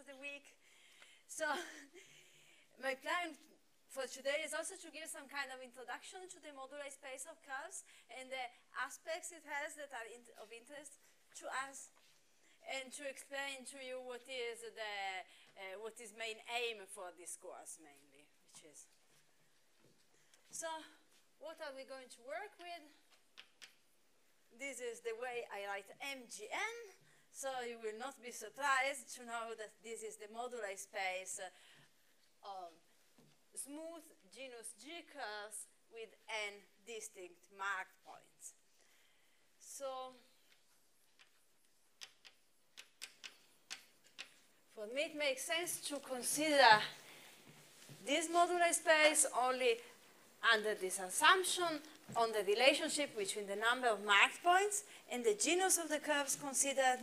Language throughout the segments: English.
of the week. So my plan for today is also to give some kind of introduction to the moduli space of curves and the aspects it has that are in of interest to us and to explain to you what is the uh, what is main aim for this course mainly, which is so what are we going to work with? This is the way I write MGN, so you will not be surprised to know that this is the moduli space uh, of smooth genus G curves with n distinct marked points. So for me it makes sense to consider this moduli space only under this assumption on the relationship between the number of marked points and the genus of the curves considered.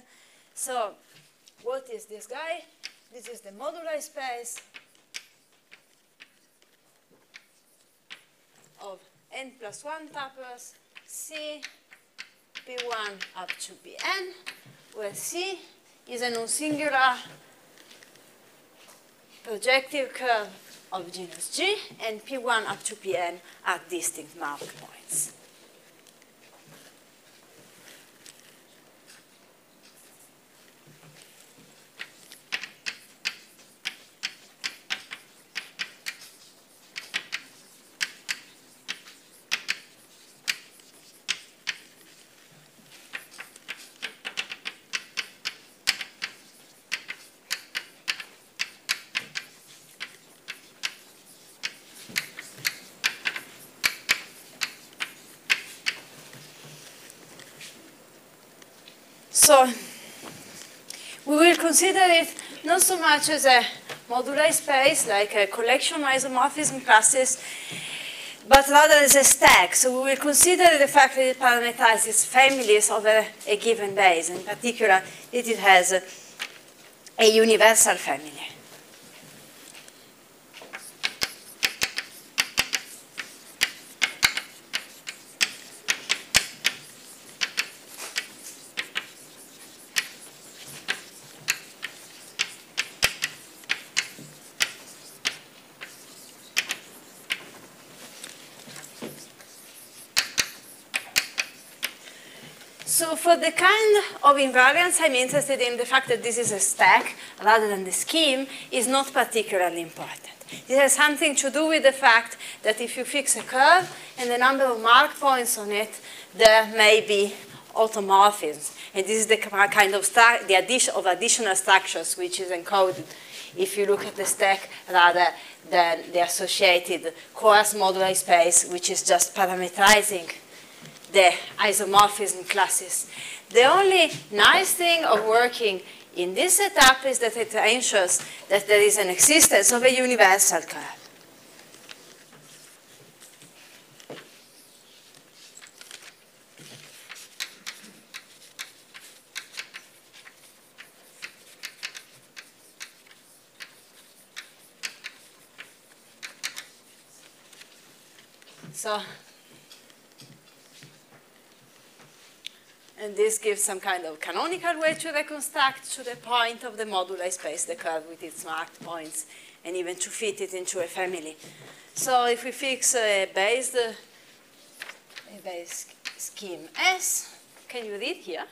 So what is this guy? This is the moduli space of n plus 1 tuples C P1 up to Pn, where C is a non-singular projective curve of genus G, and P1 up to Pn are distinct marked points. So we will consider it not so much as a moduli space, like a collection of isomorphism classes, but rather as a stack. So we will consider the fact that it parameterizes families over a given base, in particular that it has a universal family. So for the kind of invariance I'm interested in, the fact that this is a stack rather than the scheme is not particularly important. This has something to do with the fact that if you fix a curve and the number of mark points on it, there may be automorphisms. And this is the kind of the addition of additional structures which is encoded if you look at the stack rather than the associated coarse moduli space, which is just parameterizing the isomorphism classes. The only nice thing of working in this setup is that it ensures that there is an existence of a universal curve. So And this gives some kind of canonical way to reconstruct to the point of the moduli space, the curve with its marked points, and even to fit it into a family. So if we fix a base, a base scheme S, can you read here?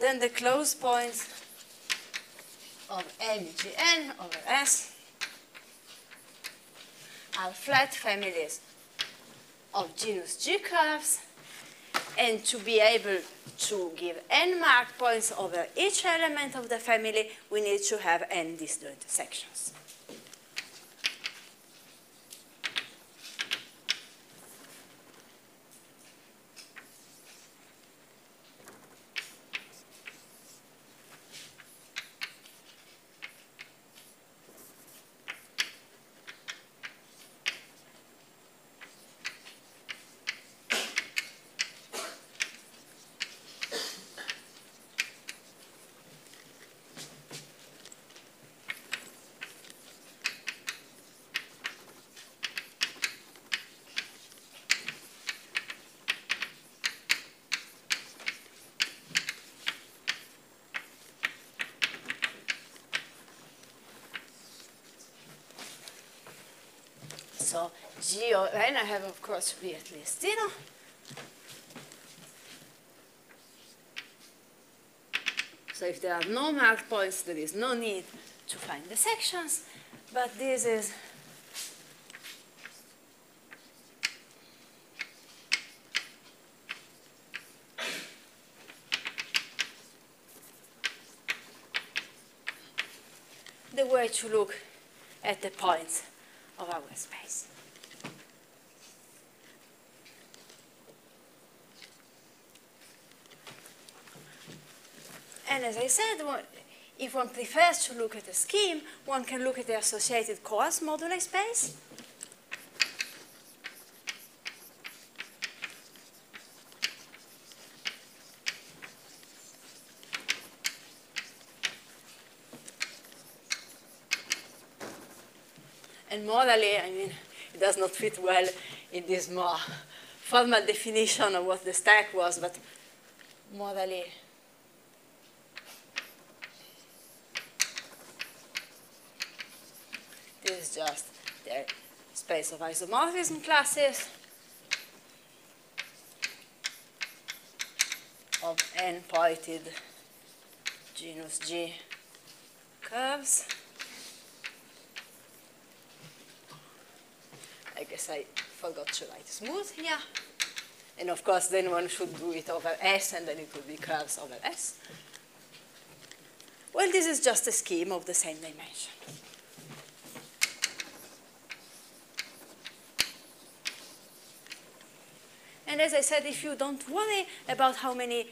Then the closed points of MGN over S are flat families of genus G curves and to be able to give n marked points over each element of the family, we need to have n disjoint sections. G of n I have, of course, zero. So if there are no marked points, there is no need to find the sections, but this is the way to look at the points of our space. And as I said, if one prefers to look at a scheme, one can look at the associated coarse moduli space. And morally, I mean, it does not fit well in this more formal definition of what the stack was, but morally, this is just the space of isomorphism classes of n-pointed genus G curves. I guess I forgot to write smooth here. And of course, then one should do it over S, and then it would be curves over S. Well, this is just a scheme of the same dimension. And as I said, if you don't worry about how many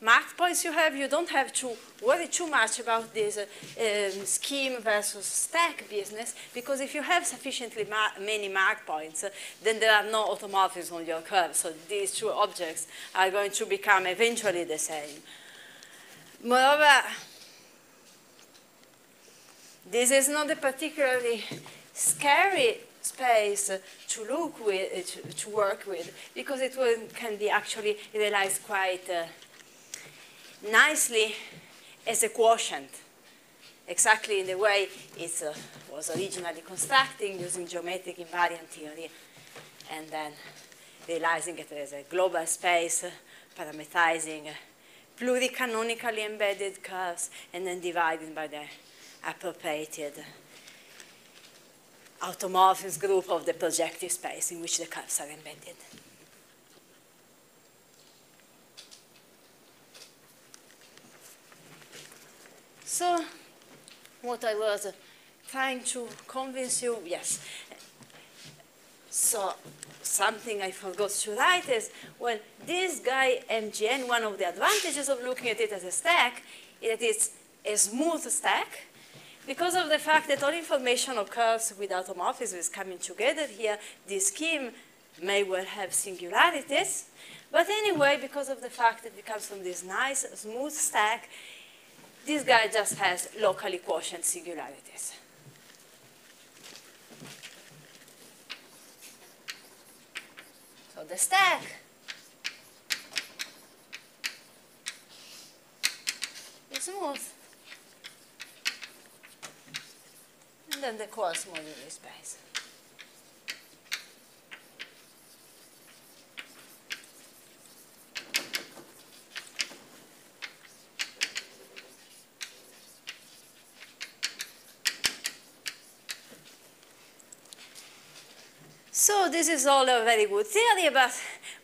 marked points you have, you don't have to worry too much about this uh, um, scheme versus stack business, because if you have sufficiently mar many marked points, uh, then there are no automorphisms on your curve. So these two objects are going to become eventually the same. Moreover, this is not a particularly scary space to look with, to, to work with, because it will, can be actually realized quite uh, nicely as a quotient, exactly in the way it uh, was originally constructing using geometric invariant theory, and then realizing it as a global space, parameterizing pluricanonically embedded curves, and then dividing by the appropriated automorphism group of the projective space in which the curves are embedded. So what I was trying to convince you, yes. So something I forgot to write is, well, this guy MGN, one of the advantages of looking at it as a stack is that it's a smooth stack because of the fact that all information occurs with automorphisms coming together here, this scheme may well have singularities. But anyway, because of the fact that it comes from this nice, smooth stack, this guy just has locally quotient singularities. So the stack is smooth. And then the coarse moduli space. So this is all a very good theory, but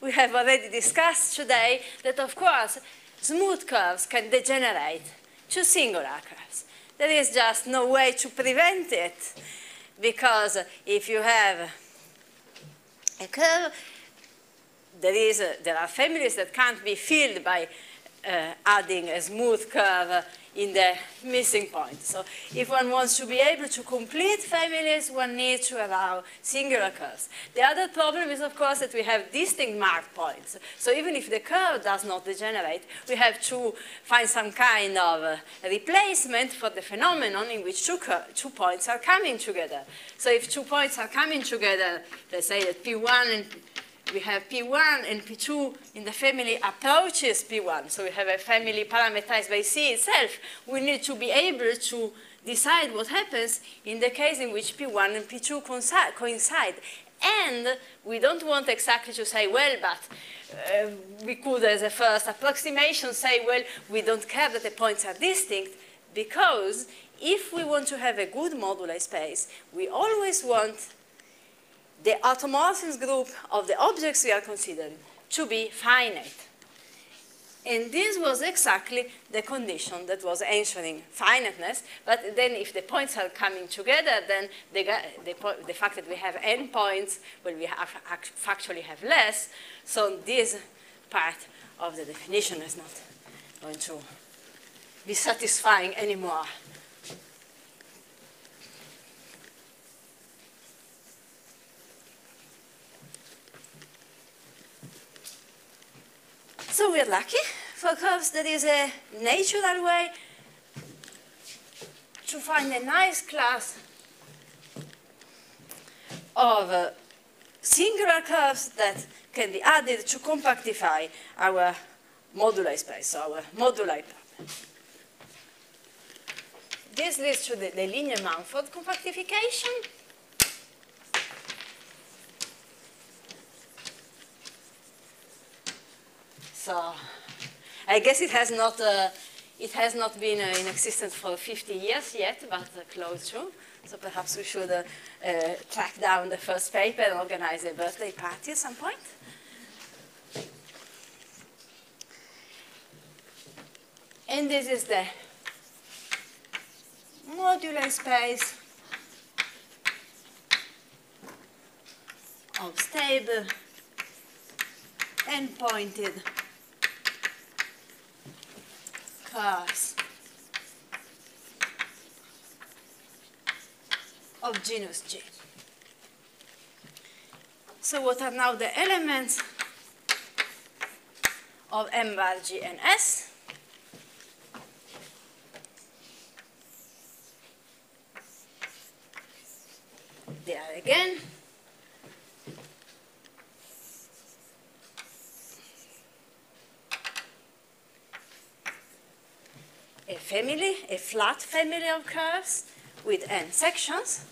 we have already discussed today that, of course, smooth curves can degenerate to singular curves. There is just no way to prevent it, because if you have a curve, there, is a, there are families that can't be filled by uh, adding a smooth curve in the missing point. So if one wants to be able to complete families, one needs to allow singular curves. The other problem is, of course, that we have distinct marked points. So even if the curve does not degenerate, we have to find some kind of uh, replacement for the phenomenon in which two, two points are coming together. So if two points are coming together, let's say that P1 and we have P1 and P2 in the family approaches P1. So we have a family parameterized by C itself. We need to be able to decide what happens in the case in which P1 and P2 coincide. And we don't want exactly to say, well, but uh, we could, as a first approximation, say, well, we don't care that the points are distinct, because if we want to have a good moduli space, we always want the automorphism group of the objects we are considering to be finite. And this was exactly the condition that was ensuring finiteness. But then if the points are coming together, then the, the, the fact that we have n points, well, we have, factually have less. So this part of the definition is not going to be satisfying anymore. So we're lucky for curves there is a natural way to find a nice class of uh, singular curves that can be added to compactify our moduli space, our moduli problem. This leads to the, Deligne-Mumford compactification. So I guess it has not, uh, it has not been uh, in existence for 50 years yet, but uh, close to. So perhaps we should uh, uh, track down the first paper and organize a birthday party at some point. And this is the modular space of stable and pointed curves of genus G. So what are now the elements of M bar G and S? They are again family, a flat family of curves with n sections.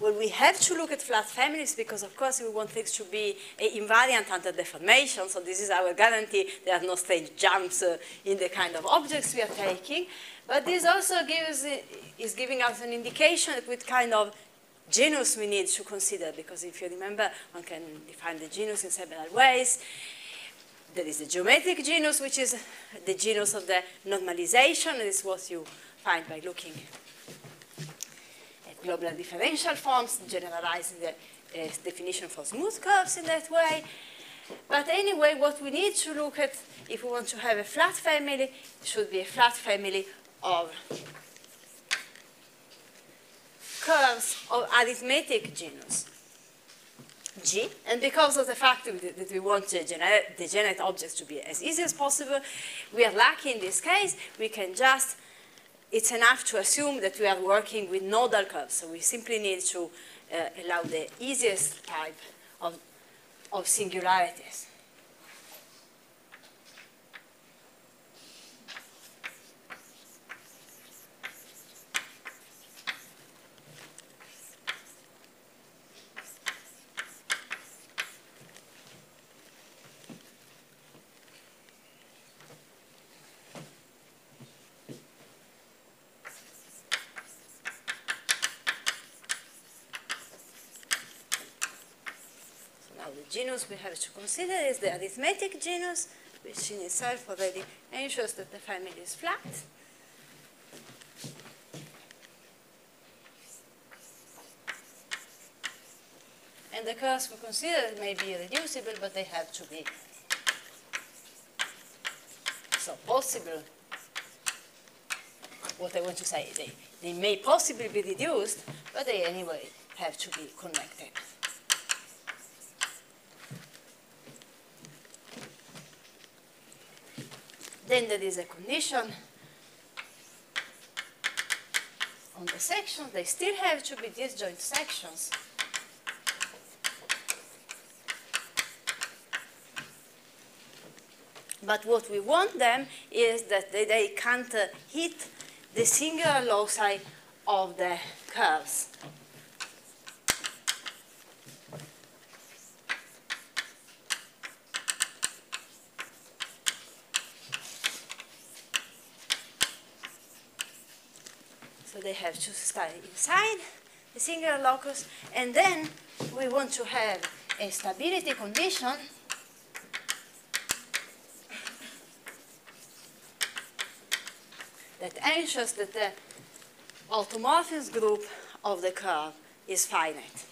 Well, we have to look at flat families because, of course, we want things to be invariant under deformation. So this is our guarantee. There are no strange jumps uh, in the kind of objects we are taking. But this also gives, is giving us an indication that with kind of genus we need to consider, because if you remember, one can define the genus in several ways. There is the geometric genus, which is the genus of the normalization. This is what you find by looking at global differential forms, generalizing the uh, definition for smooth curves in that way. But anyway, what we need to look at if we want to have a flat family, should be a flat family of curves of arithmetic genus. G, and because of the fact that we want the degenerate objects to be as easy as possible, we are lucky in this case, we can just, it's enough to assume that we are working with nodal curves, so we simply need to uh, allow the easiest type of, of singularities. Genus we have to consider is the arithmetic genus, which in itself already ensures that the family is flat. And the curves we consider may be reducible, but they have to be so possible. What I want to say, they, they may possibly be reduced, but they anyway have to be connected. Then there is a condition on the sections. They still have to be disjoint sections. But what we want them is that they, they can't uh, hit the singular loci of the curves. They have to start inside the singular locus, and then we want to have a stability condition that ensures that the automorphism group of the curve is finite.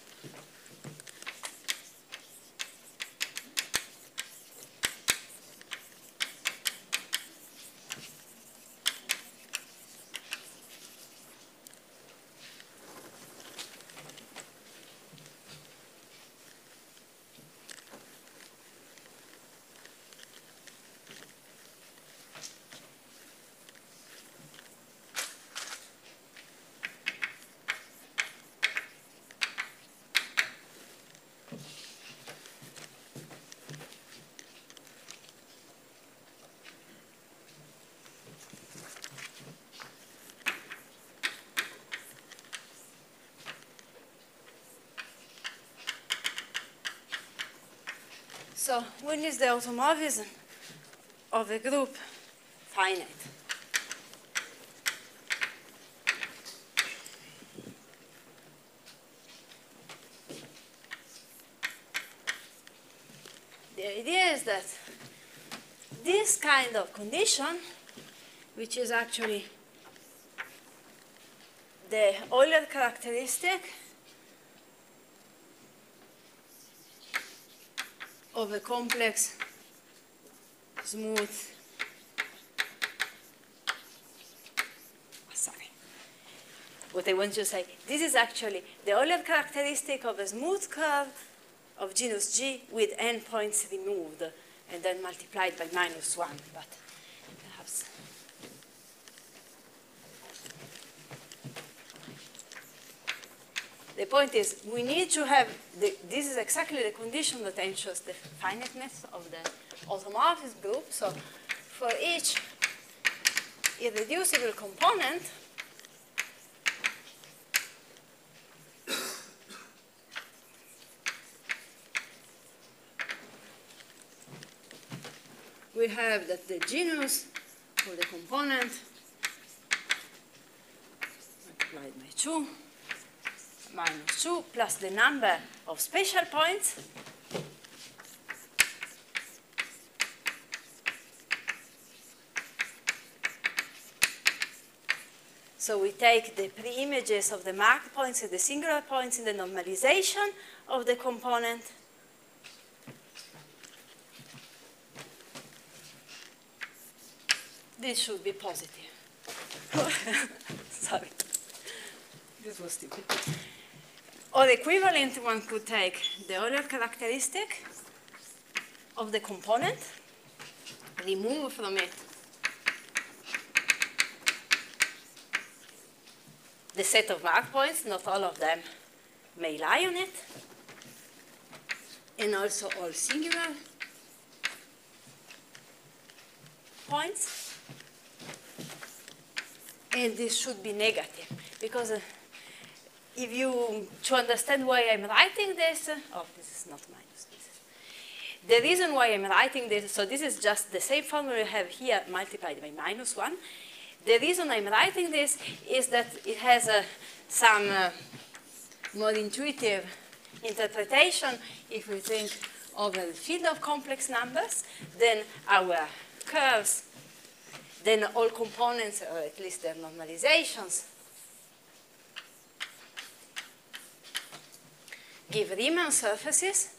So when is the automorphism of a group finite? The idea is that this kind of condition, which is actually the Euler characteristic of a complex smooth sorry what I want to say this is actually the Euler characteristic of a smooth curve of genus G with endpoints removed and then multiplied by minus 1 but perhaps the point is we need to have, the, this is exactly the condition that ensures the finiteness of the automorphism group. So for each irreducible component, we have that the genus for the component multiplied by 2 minus 2 plus the number of special points So we take the pre-images of the marked points and the singular points in the normalization of the component. This should be positive. Sorry. This was stupid. Or the equivalent, one could take the Euler characteristic of the component, remove from it the set of mark points, not all of them may lie on it, and also all singular points. And this should be negative, because uh, if you, to understand why I'm writing this, oh, this is not minus. This is, the reason why I'm writing this, so this is just the same formula we have here multiplied by minus 1. The reason I'm writing this is that it has uh, some uh, more intuitive interpretation if we think of a field of complex numbers, then our curves, then all components, or at least their normalizations, give Riemann surfaces.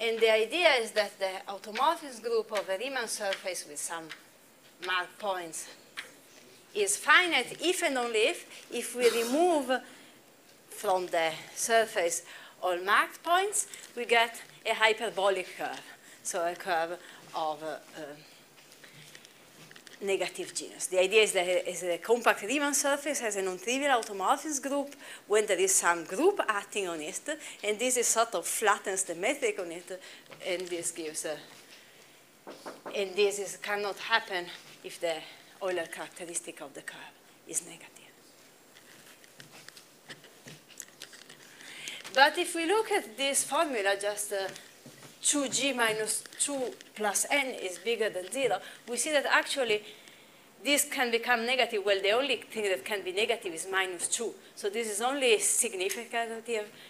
And the idea is that the automorphism group of a Riemann surface with some marked points is finite if and only if, if we remove from the surface all marked points, we get a hyperbolic curve. So a curve of uh, uh, negative genus. The idea is that is a compact Riemann surface has a non-trivial automorphism group when there is some group acting on it, and this is sort of flattens the metric on it, and this gives a, and this is, cannot happen if the Euler characteristic of the curve is negative. But if we look at this formula, just uh, 2g minus 2 plus n is bigger than 0, we see that actually this can become negative. Well, the only thing that can be negative is minus 2. So this is only significant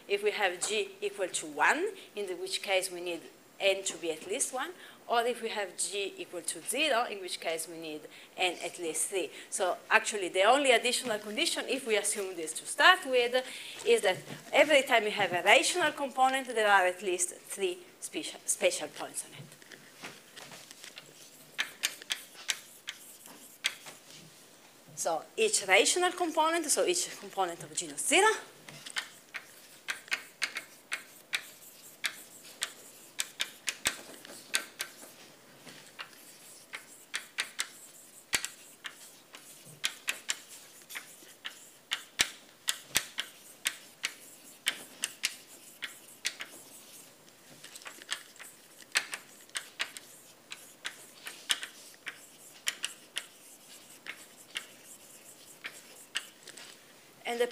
if we have g equal to 1, in which case we need n to be at least 1, or if we have g equal to 0, in which case we need n at least 3. So actually the only additional condition, if we assume this to start with, is that every time we have a rational component, there are at least three special, spatial points on it. So each rational component, so each component of genus 0,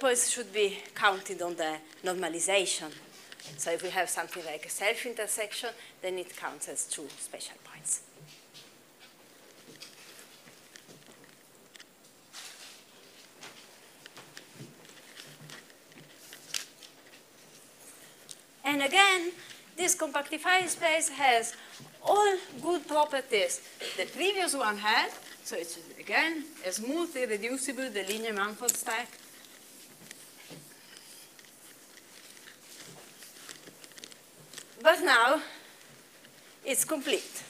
the should be counted on the normalization. So if we have something like a self-intersection, then it counts as two special points. And again, this compactified space has all good properties the previous one had. So it's, again, a smooth, irreducible, Deligne-Mumford stack. But now it's complete.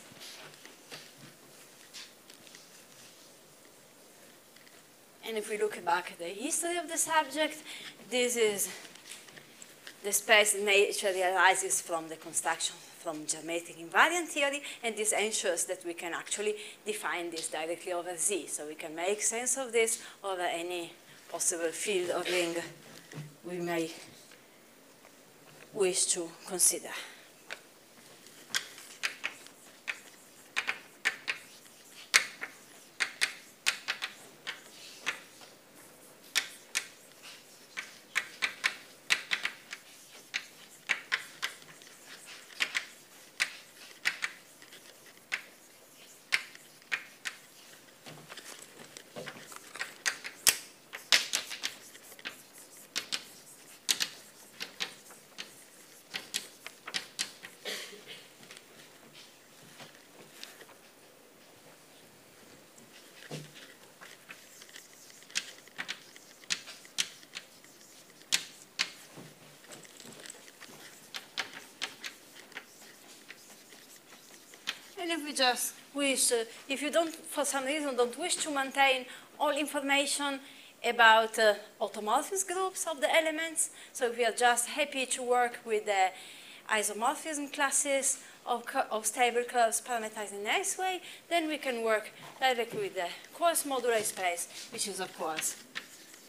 And if we look back at the history of the subject, this is the space nature arises from the construction from geometric invariant theory, and this ensures that we can actually define this directly over Z. So we can make sense of this over any possible field or ring we may wish to consider. And if we just wish, uh, if you don't, for some reason, don't wish to maintain all information about uh, automorphism groups of the elements, so if we are just happy to work with the isomorphism classes of, of stable curves parameterized in this way, then we can work directly with the coarse modular space, which is, of course,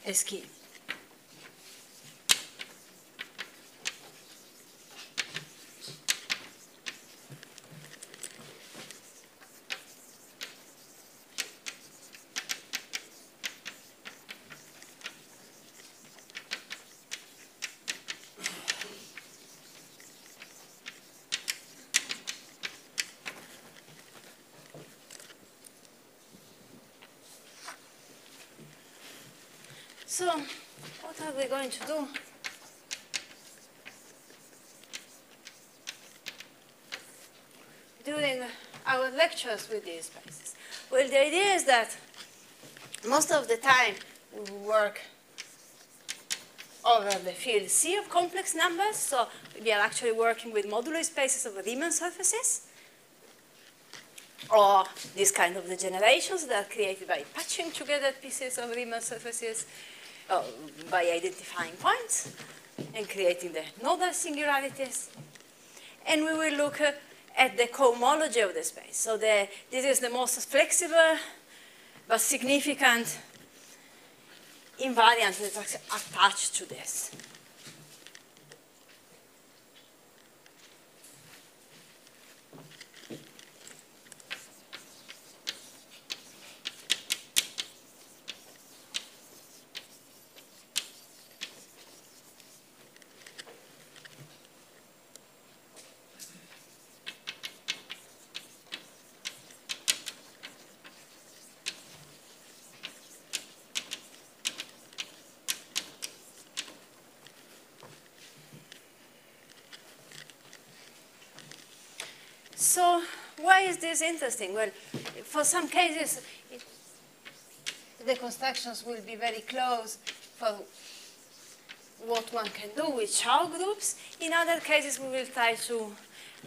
a scheme. So, what are we going to do? During our lectures with these spaces. Well, the idea is that most of the time we work over the field C of complex numbers. So we are actually working with modular spaces of Riemann surfaces or these kind of degenerations that are created by patching together pieces of Riemann surfaces uh, by identifying points and creating the nodal singularities. And we will look uh, at the cohomology of the space. So the, this is the most flexible but significant invariant that is attached to this. So why is interesting? Well, for some cases, it, the constructions will be very close for what one can do with Chow groups. In other cases, we will try to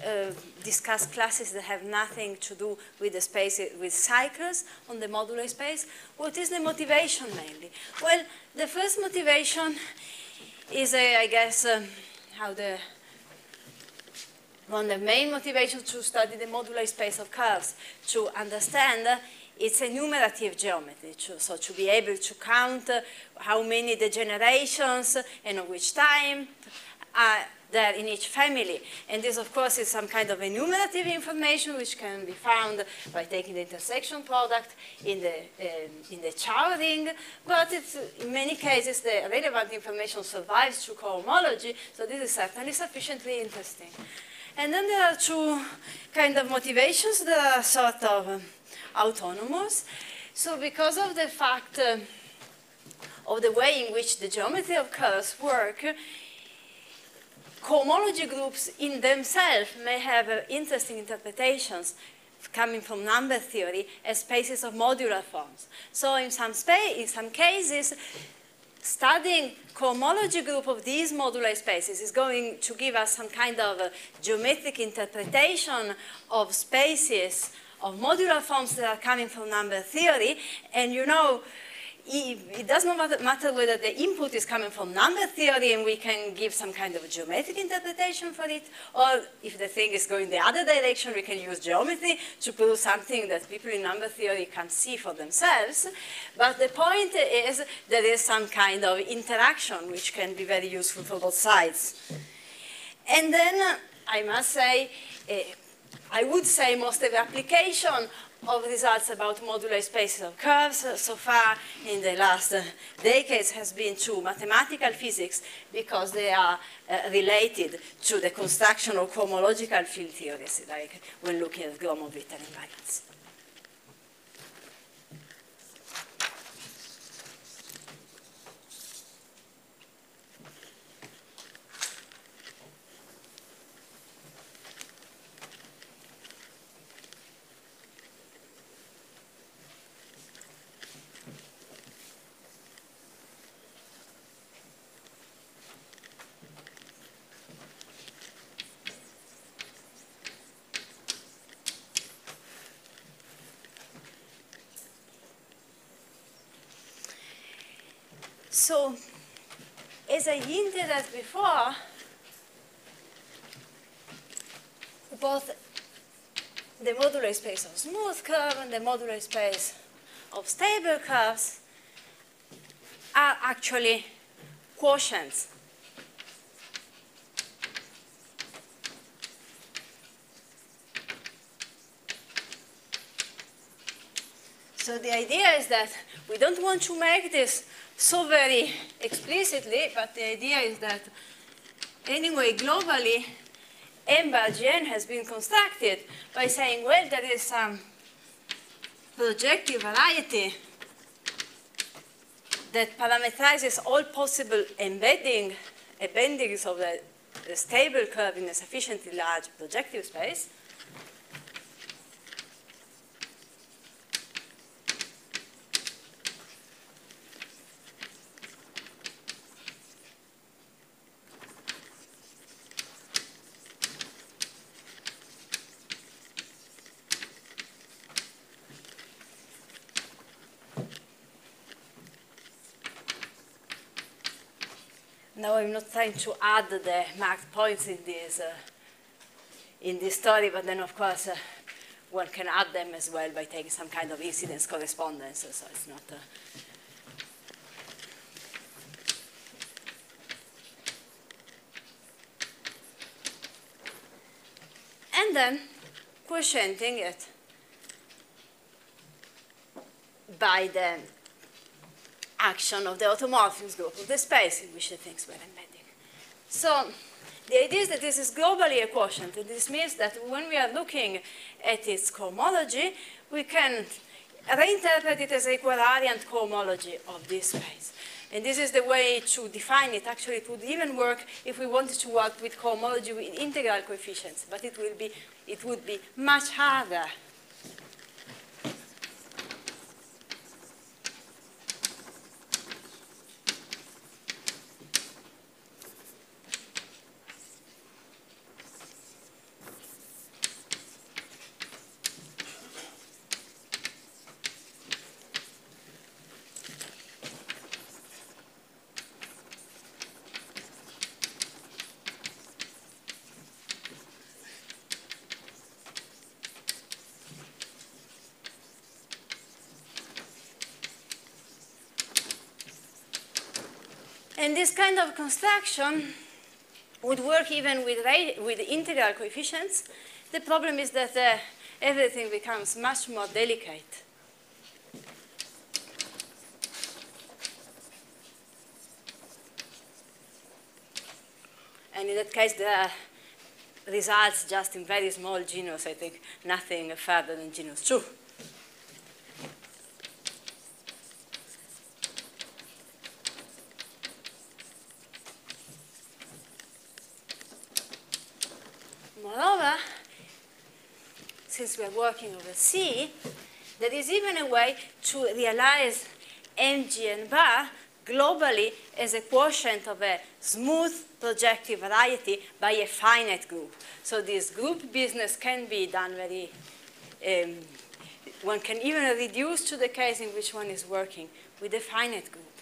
uh, discuss classes that have nothing to do with the space, with cycles on the modular space. What is the motivation mainly? Well, the first motivation is, I guess, um, how the one of the main motivations to study the modular space of curves, to understand uh, it's enumerative geometry, so to be able to count uh, how many degenerations and at which time are there in each family. And this, of course, is some kind of enumerative information which can be found by taking the intersection product in the, um, in the Chow ring, but it's, in many cases the relevant information survives through cohomology, so this is certainly sufficiently interesting. And then there are two kind of motivations that are sort of um, autonomous. So because of the fact uh, of the way in which the geometry of curves work, cohomology groups in themselves may have uh, interesting interpretations coming from number theory as spaces of modular forms. So in some, in some cases, studying cohomology group of these modular spaces is going to give us some kind of geometric interpretation of spaces of modular forms that are coming from number theory. And you know, it does not matter whether the input is coming from number theory and we can give some kind of geometric interpretation for it, or if the thing is going the other direction, we can use geometry to prove something that people in number theory can't see for themselves. But the point is there is some kind of interaction which can be very useful for both sides. And then I must say, uh, I would say most of the application of results about modular spaces of curves so far in the last uh, decades has been to mathematical physics because they are uh, related to the construction of cohomological field theories, like when looking at Gromov-Witten. So, as I hinted at before, both the modular space of smooth curve and the modular space of stable curves are actually quotients. So the idea is that we don't want to make this so very explicitly, but the idea is that anyway, globally, M bar Gn has been constructed by saying, well, there is some projective variety that parameterizes all possible embedding, embeddings of the, the stable curve in a sufficiently large projective space. Now I'm not trying to add the marked points in this, uh, in this story, but then of course uh, one can add them as well by taking some kind of incidence correspondence, so it's not... Uh, and then quotienting it by the action of the automorphism group of the space in which the things were embedded. So the idea is that this is globally a quotient, and this means that when we are looking at its cohomology, we can reinterpret it as a equivariant cohomology of this space. And this is the way to define it. Actually, it would even work if we wanted to work with cohomology with integral coefficients, but it, will be, it would be much harder. And this kind of construction would work even with, with integral coefficients. The problem is that uh, everything becomes much more delicate. And in that case, the results just in very small genus, I think, nothing further than genus 2. Since we're working over C, there is even a way to realize MGN bar globally as a quotient of a smooth projective variety by a finite group. So this group business can be done very, um, one can even reduce to the case in which one is working with a finite group.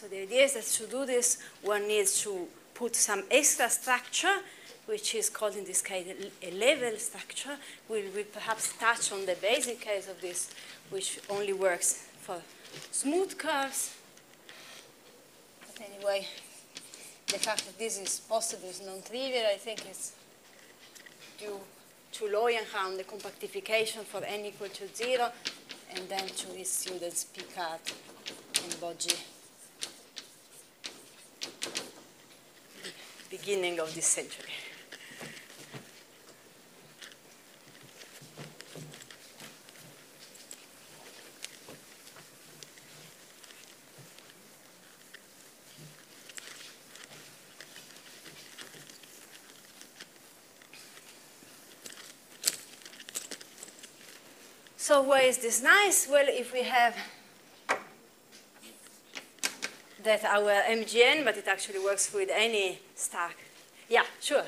So the idea is that to do this, one needs to put some extra structure, which is called in this case a level structure. We'll, we'll perhaps touch on the basic case of this, which only works for smooth curves. But anyway, the fact that this is possible is non-trivial. I think it's due to Looijenga, the compactification for n equal to 0, and then to his students Pikaart and Boggi. Beginning of this century. So why is this nice? Well, if we have that our MGN, but it actually works with any stack. Yeah, sure.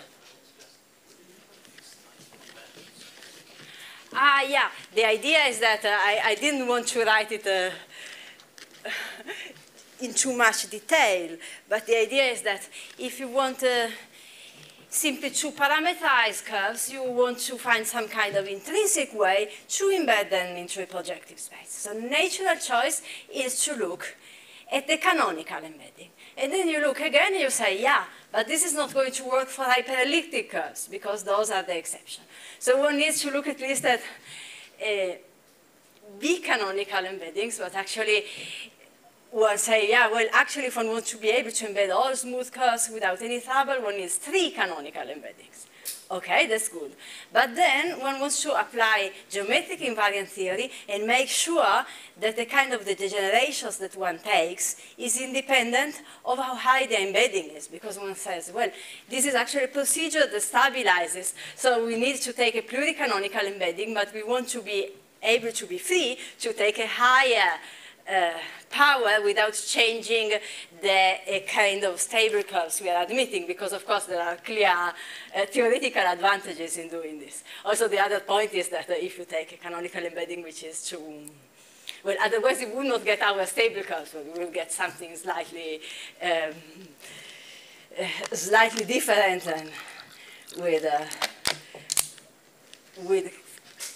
Ah, yeah. The idea is that uh, I, I, didn't want to write it uh, in too much detail, but the idea is that if you want uh, simply to parameterize curves, you want to find some kind of intrinsic way to embed them into a projective space. So natural choice is to look at the canonical embedding. And then you look again and you say, yeah, but this is not going to work for hyperelliptic curves because those are the exception. So one needs to look at least at uh, canonical embeddings, but actually one say, yeah, well, actually, if one wants to be able to embed all smooth curves without any trouble, one needs three canonical embeddings. Okay, that's good. But then one wants to apply geometric invariant theory and make sure that the kind of the degenerations that one takes is independent of how high the embedding is. Because one says, well, this is actually a procedure that stabilizes. So we need to take a pluricanonical embedding, but we want to be able to be free to take a higher uh, power without changing the uh, kind of stable curves we are admitting, because of course there are clear uh, theoretical advantages in doing this. Also the other point is that if you take a canonical embedding which is true, well otherwise we would not get our stable curves, but we will get something slightly, um, uh, slightly different than with uh, with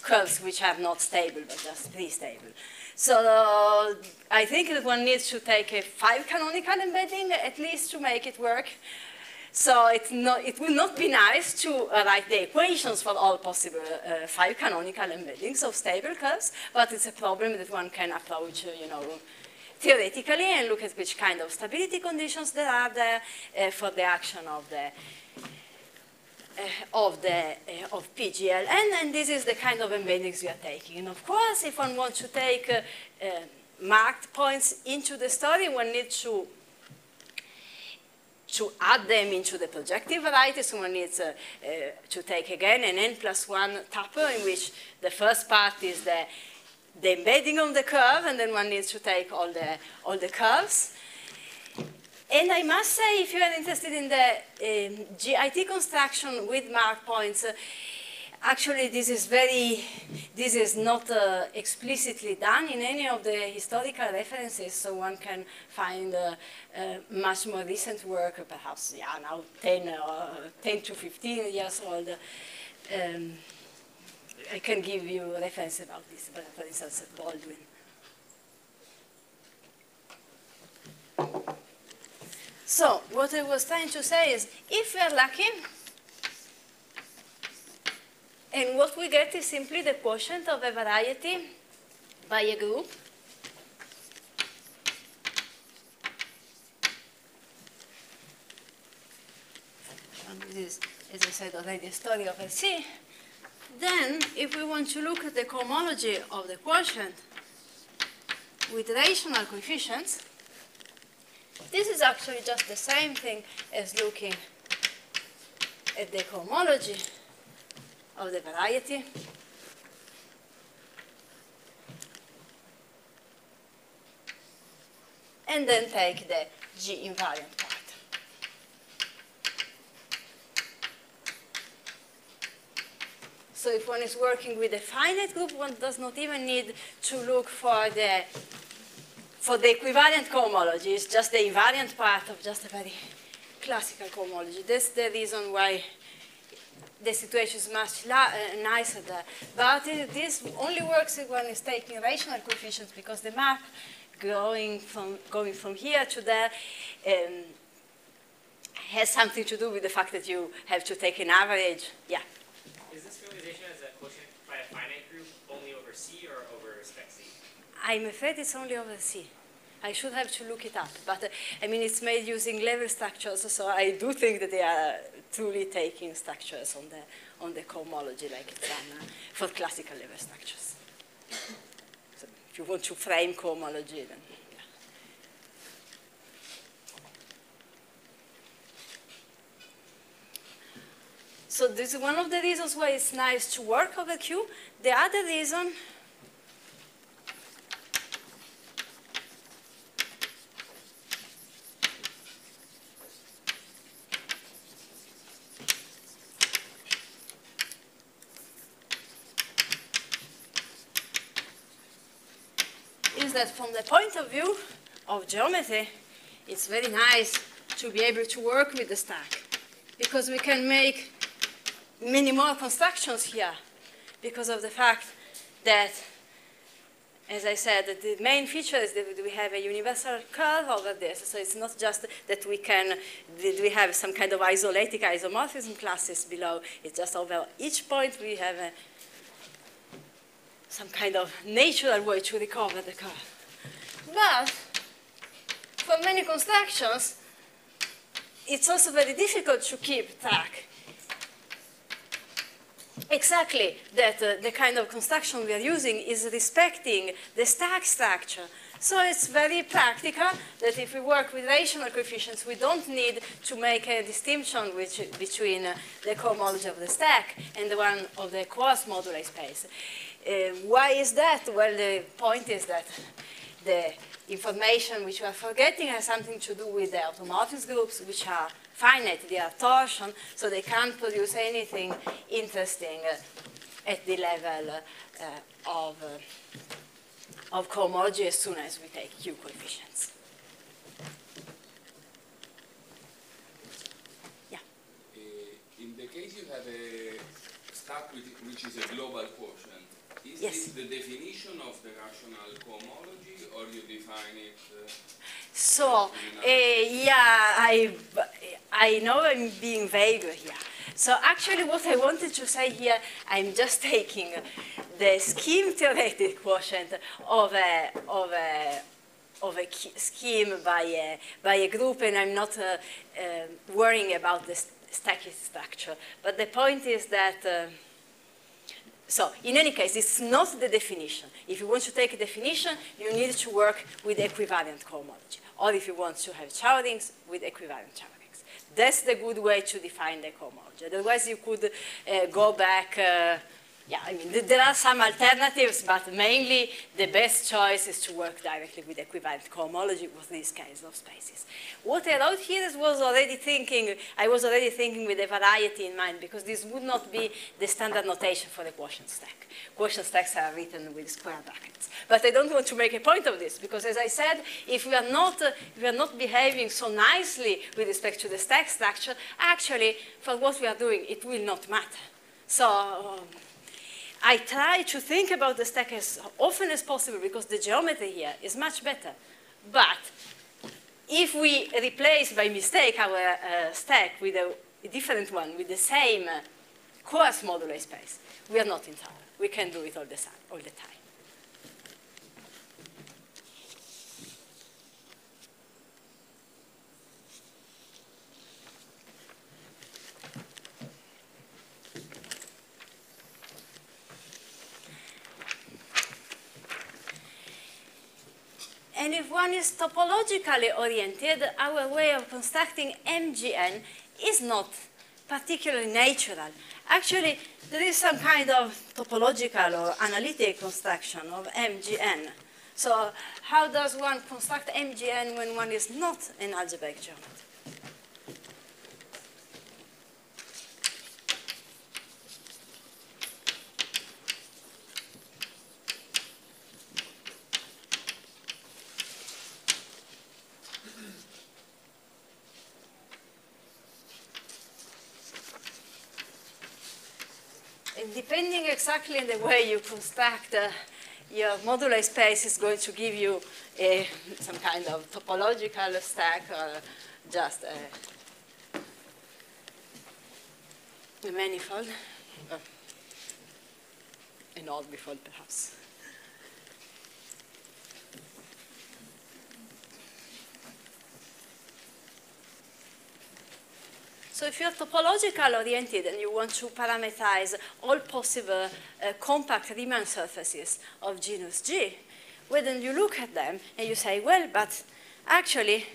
curves which are not stable, but just pre-stable. So I think that one needs to take a five canonical embedding at least to make it work. So not, it will not be nice to uh, write the equations for all possible uh, five canonical embeddings of stable curves, but it's a problem that one can approach, uh, you know, theoretically and look at which kind of stability conditions there are there uh, for the action of the of the uh, of PGLN, and this is the kind of embeddings we are taking. And of course, if one wants to take uh, marked points into the story, one needs to to add them into the projective variety, so one needs uh, uh, to take again an n plus 1 tuple in which the first part is the, the embedding of the curve, and then one needs to take all the, all the curves. And I must say, if you are interested in the um, GIT construction with mark points, uh, actually this is very, this is not uh, explicitly done in any of the historical references, so one can find uh, uh much more recent work, perhaps, yeah, now 10, uh, 10 to 15 years old. Um, I can give you reference about this, but for instance, Baldwin. So what I was trying to say is, if we are lucky, and what we get is simply the quotient of a variety by a group, and this is, as I said already, a story of a C, then if we want to look at the cohomology of the quotient with rational coefficients, this is actually just the same thing as looking at the cohomology of the variety. And then take the G invariant part. So if one is working with a finite group, one does not even need to look for the for the equivariant cohomology, it's just the invariant part of just a very classical cohomology. That's the reason why the situation is much uh, nicer there. But it, this only works when it's taking rational coefficients because the map going from, going from here to there um, has something to do with the fact that you have to take an average. Yeah. Is this realization as a quotient by a finite group only over C or over spec C? I'm afraid it's only over C. I should have to look it up. But uh, I mean, it's made using level structures, so I do think that they are truly taking structures on the, on the cohomology like it's done uh, for classical level structures. So if you want to frame cohomology, then Yeah. So this is one of the reasons why it's nice to work over Q. The other reason that from the point of view of geometry, it's very nice to be able to work with the stack because we can make many more constructions here because of the fact that, as I said, the main feature is that we have a universal curve over this. So it's not just that we can, that we have some kind of isolectic isomorphism classes below. It's just over each point we have a some kind of natural way to recover the car. But for many constructions, it's also very difficult to keep track exactly that uh, the kind of construction we are using is respecting the stack structure. So it's very practical that if we work with rational coefficients, we don't need to make a distinction which, between uh, the cohomology of the stack and the one of the coarse moduli space. Uh, why is that? Well, the point is that the information which we are forgetting has something to do with the automorphism groups, which are finite, they are torsion, so they can't produce anything interesting uh, at the level uh, of, uh, of cohomology as soon as we take Q coefficients. Yeah. Uh, in the case you have a stack which is a global quotient. Is Yes. this the definition of the rational cohomology, or you define it? Uh, So, uh, yeah, I, I know I'm being vague here. So actually what I wanted to say here, I'm just taking the scheme theoretic quotient of a, of a, of a scheme by a, by a group and I'm not uh, uh, worrying about the st- stacky structure. But the point is that uh, so, in any case, it's not the definition. If you want to take a definition, you need to work with equivariant cohomology. Or if you want to have Chow rings, with equivariant Chow rings. That's the good way to define the cohomology. Otherwise, you could uh, go back. Uh, yeah, I mean, th- there are some alternatives, but mainly the best choice is to work directly with equivariant cohomology with these kinds of spaces. What I wrote here is was already thinking, I was already thinking with a variety in mind, because this would not be the standard notation for the quotient stack. Quotient stacks are written with square brackets. But I don't want to make a point of this, because as I said, if we are not, uh, we are not behaving so nicely with respect to the stack structure, actually, for what we are doing, it will not matter. So, um, I try to think about the stack as often as possible because the geometry here is much better. But if we replace by mistake our uh, stack with a, a different one with the same uh, coarse moduli space, we are not in trouble. We can do it all the, all the time. And if one is topologically oriented, our way of constructing MGN is not particularly natural. Actually, there is some kind of topological or analytic construction of MGN. So how does one construct MGN when one is not an algebraic geometry? And depending exactly on the way you construct uh, your modular space is going to give you a, some kind of topological stack or just a, a manifold, uh, an orbifold perhaps. So if you're topological oriented and you want to parameterize all possible uh, compact Riemann surfaces of genus G, well then you look at them and you say, well, but actually,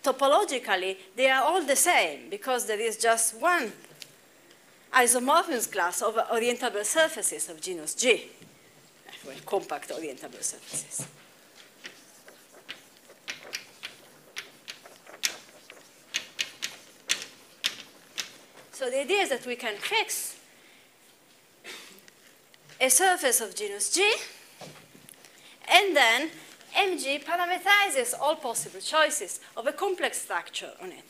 topologically, they are all the same because there is just one isomorphism class of orientable surfaces of genus G, well, compact orientable surfaces. So the idea is that we can fix a surface of genus G, and then MG parameterizes all possible choices of a complex structure on it.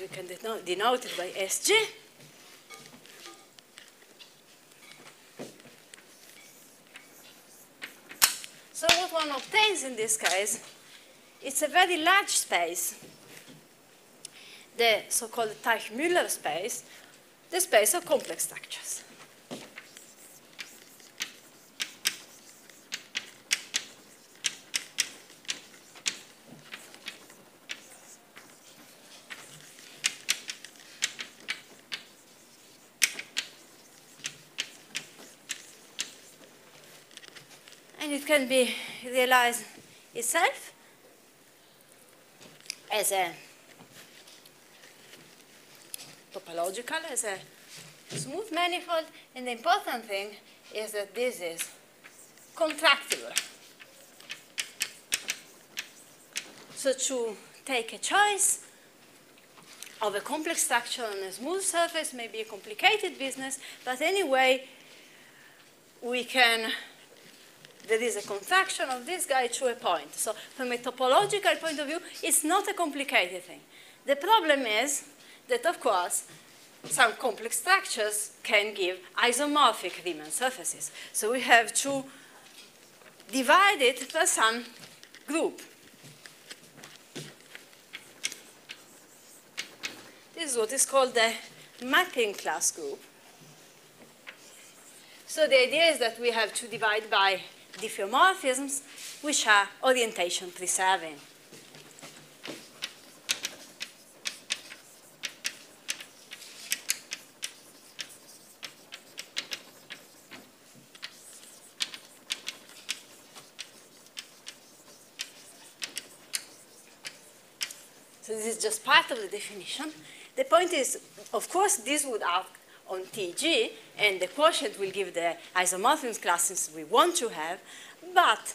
We can denote, denote it by SG. So what one obtains in this case, it's a very large space, the so-called Teichmüller space, the space of complex structures. And it can be realized itself as a topological, as a smooth manifold, and the important thing is that this is contractible. So to take a choice of a complex structure on a smooth surface may be a complicated business, but anyway, we can, there is a contraction of this guy to a point. So from a topological point of view, it's not a complicated thing. The problem is that, of course, some complex structures can give isomorphic Riemann surfaces. So we have to divide it per some group. This is what is called the mapping class group. So the idea is that we have to divide by diffeomorphisms, which are orientation preserving. So this is just part of the definition. The point is, of course, this would act on TG, and the quotient will give the isomorphism classes we want to have, but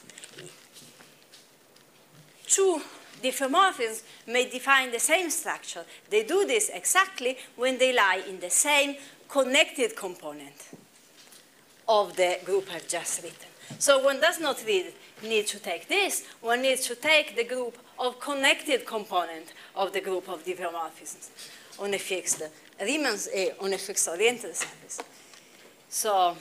two diffeomorphisms may define the same structure. They do this exactly when they lie in the same connected component of the group I've just written. So one does not read, need to take this, one needs to take the group of connected component of the group of diffeomorphisms on a fixed Riemann's eh, A on a fixed oriented surface. So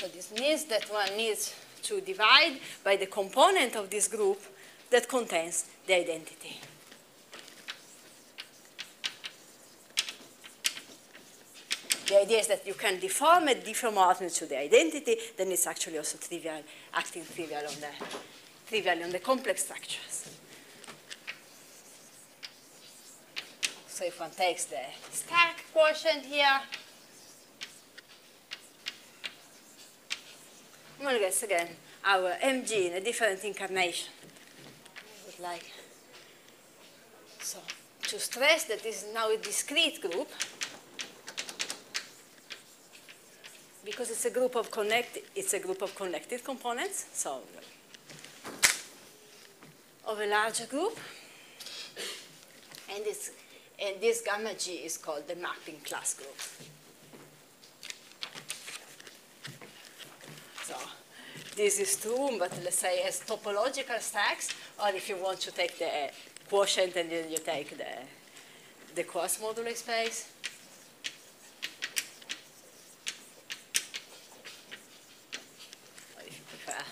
So this means that one needs to divide by the component of this group that contains the identity. The idea is that you can deform a different diffeomorphism to the identity, then it's actually also trivial, acting trivial on the trivial on the complex structures. So if one takes the stack quotient here, one guess again our mg in a different incarnation. I would like so to stress that this is now a discrete group because it's a group of connected it's a group of connected components. So of a larger group, and this and this gamma g is called the mapping class group. So this is true, but let's say as topological stacks, or if you want to take the quotient and then you take the the coarse moduli space. Or if you prefer.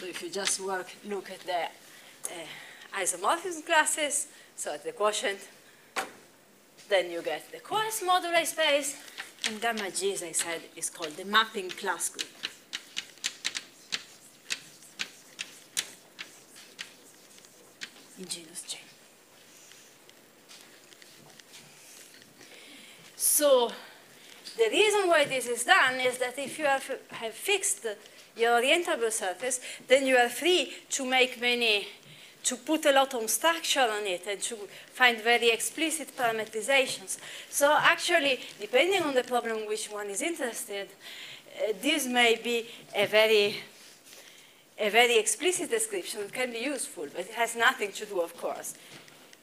So if you just work, look at the uh, isomorphism classes, so at the quotient, then you get the coarse moduli space, and gamma g, as I said, is called the mapping class group. In genus J. So the reason why this is done is that if you have, have fixed your orientable surface, then you are free to make many, to put a lot of structure on it and to find very explicit parameterizations. So actually, depending on the problem which one is interested, uh, this may be a very, a very explicit description. that can be useful, but it has nothing to do, of course,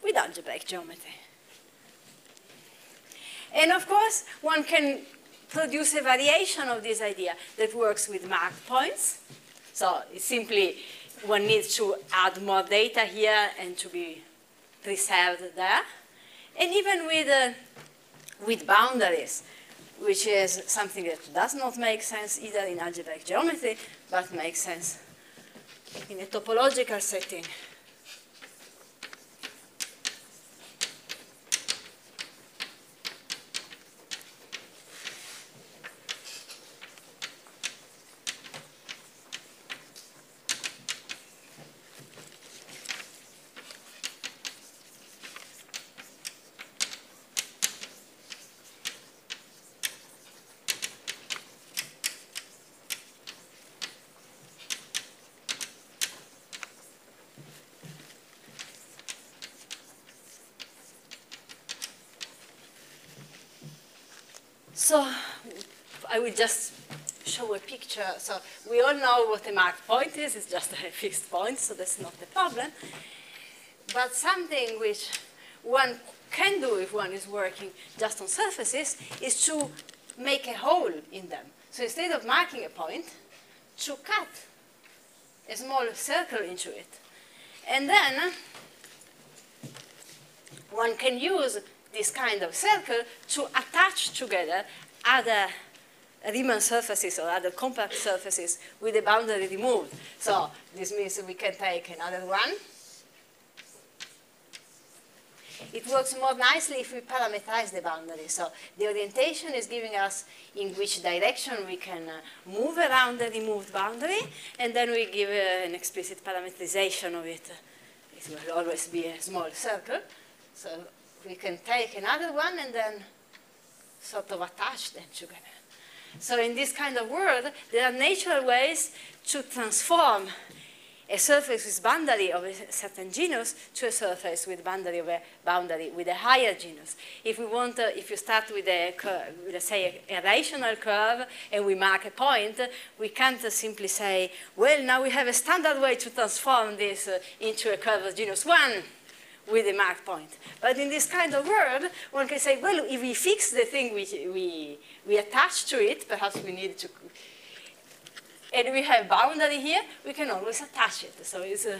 with algebraic geometry. And of course, one can produce a variation of this idea that works with marked points. So it's simply one needs to add more data here and to be preserved there. And even with, uh, with boundaries, which is something that does not make sense either in algebraic geometry, but makes sense in a topological setting. So I will just So we all know what a marked point is. It's just a fixed point, so that's not the problem. But something which one can do if one is working just on surfaces is to make a hole in them. So instead of marking a point, to cut a small circle into it. And then one can use this kind of circle to attach together other Riemann surfaces or other compact surfaces with the boundary removed. So this means we can take another one. It works more nicely if we parameterize the boundary. So the orientation is giving us in which direction we can uh, move around the removed boundary, and then we give uh, an explicit parameterization of it. It will always be a small circle. So we can take another one and then sort of attach them together. So in this kind of world, there are natural ways to transform a surface with boundary of a certain genus to a surface with boundary of a boundary with a higher genus. If we want, uh, if you start with a curve, let's say a, a, rational curve, and we mark a point, we can't uh, simply say, well, now we have a standard way to transform this uh, into a curve of genus one with a marked point. But in this kind of world, one can say, well, if we fix the thing we, we, we attach to it, perhaps we need to and we have boundary here, we can always attach it. So it's a,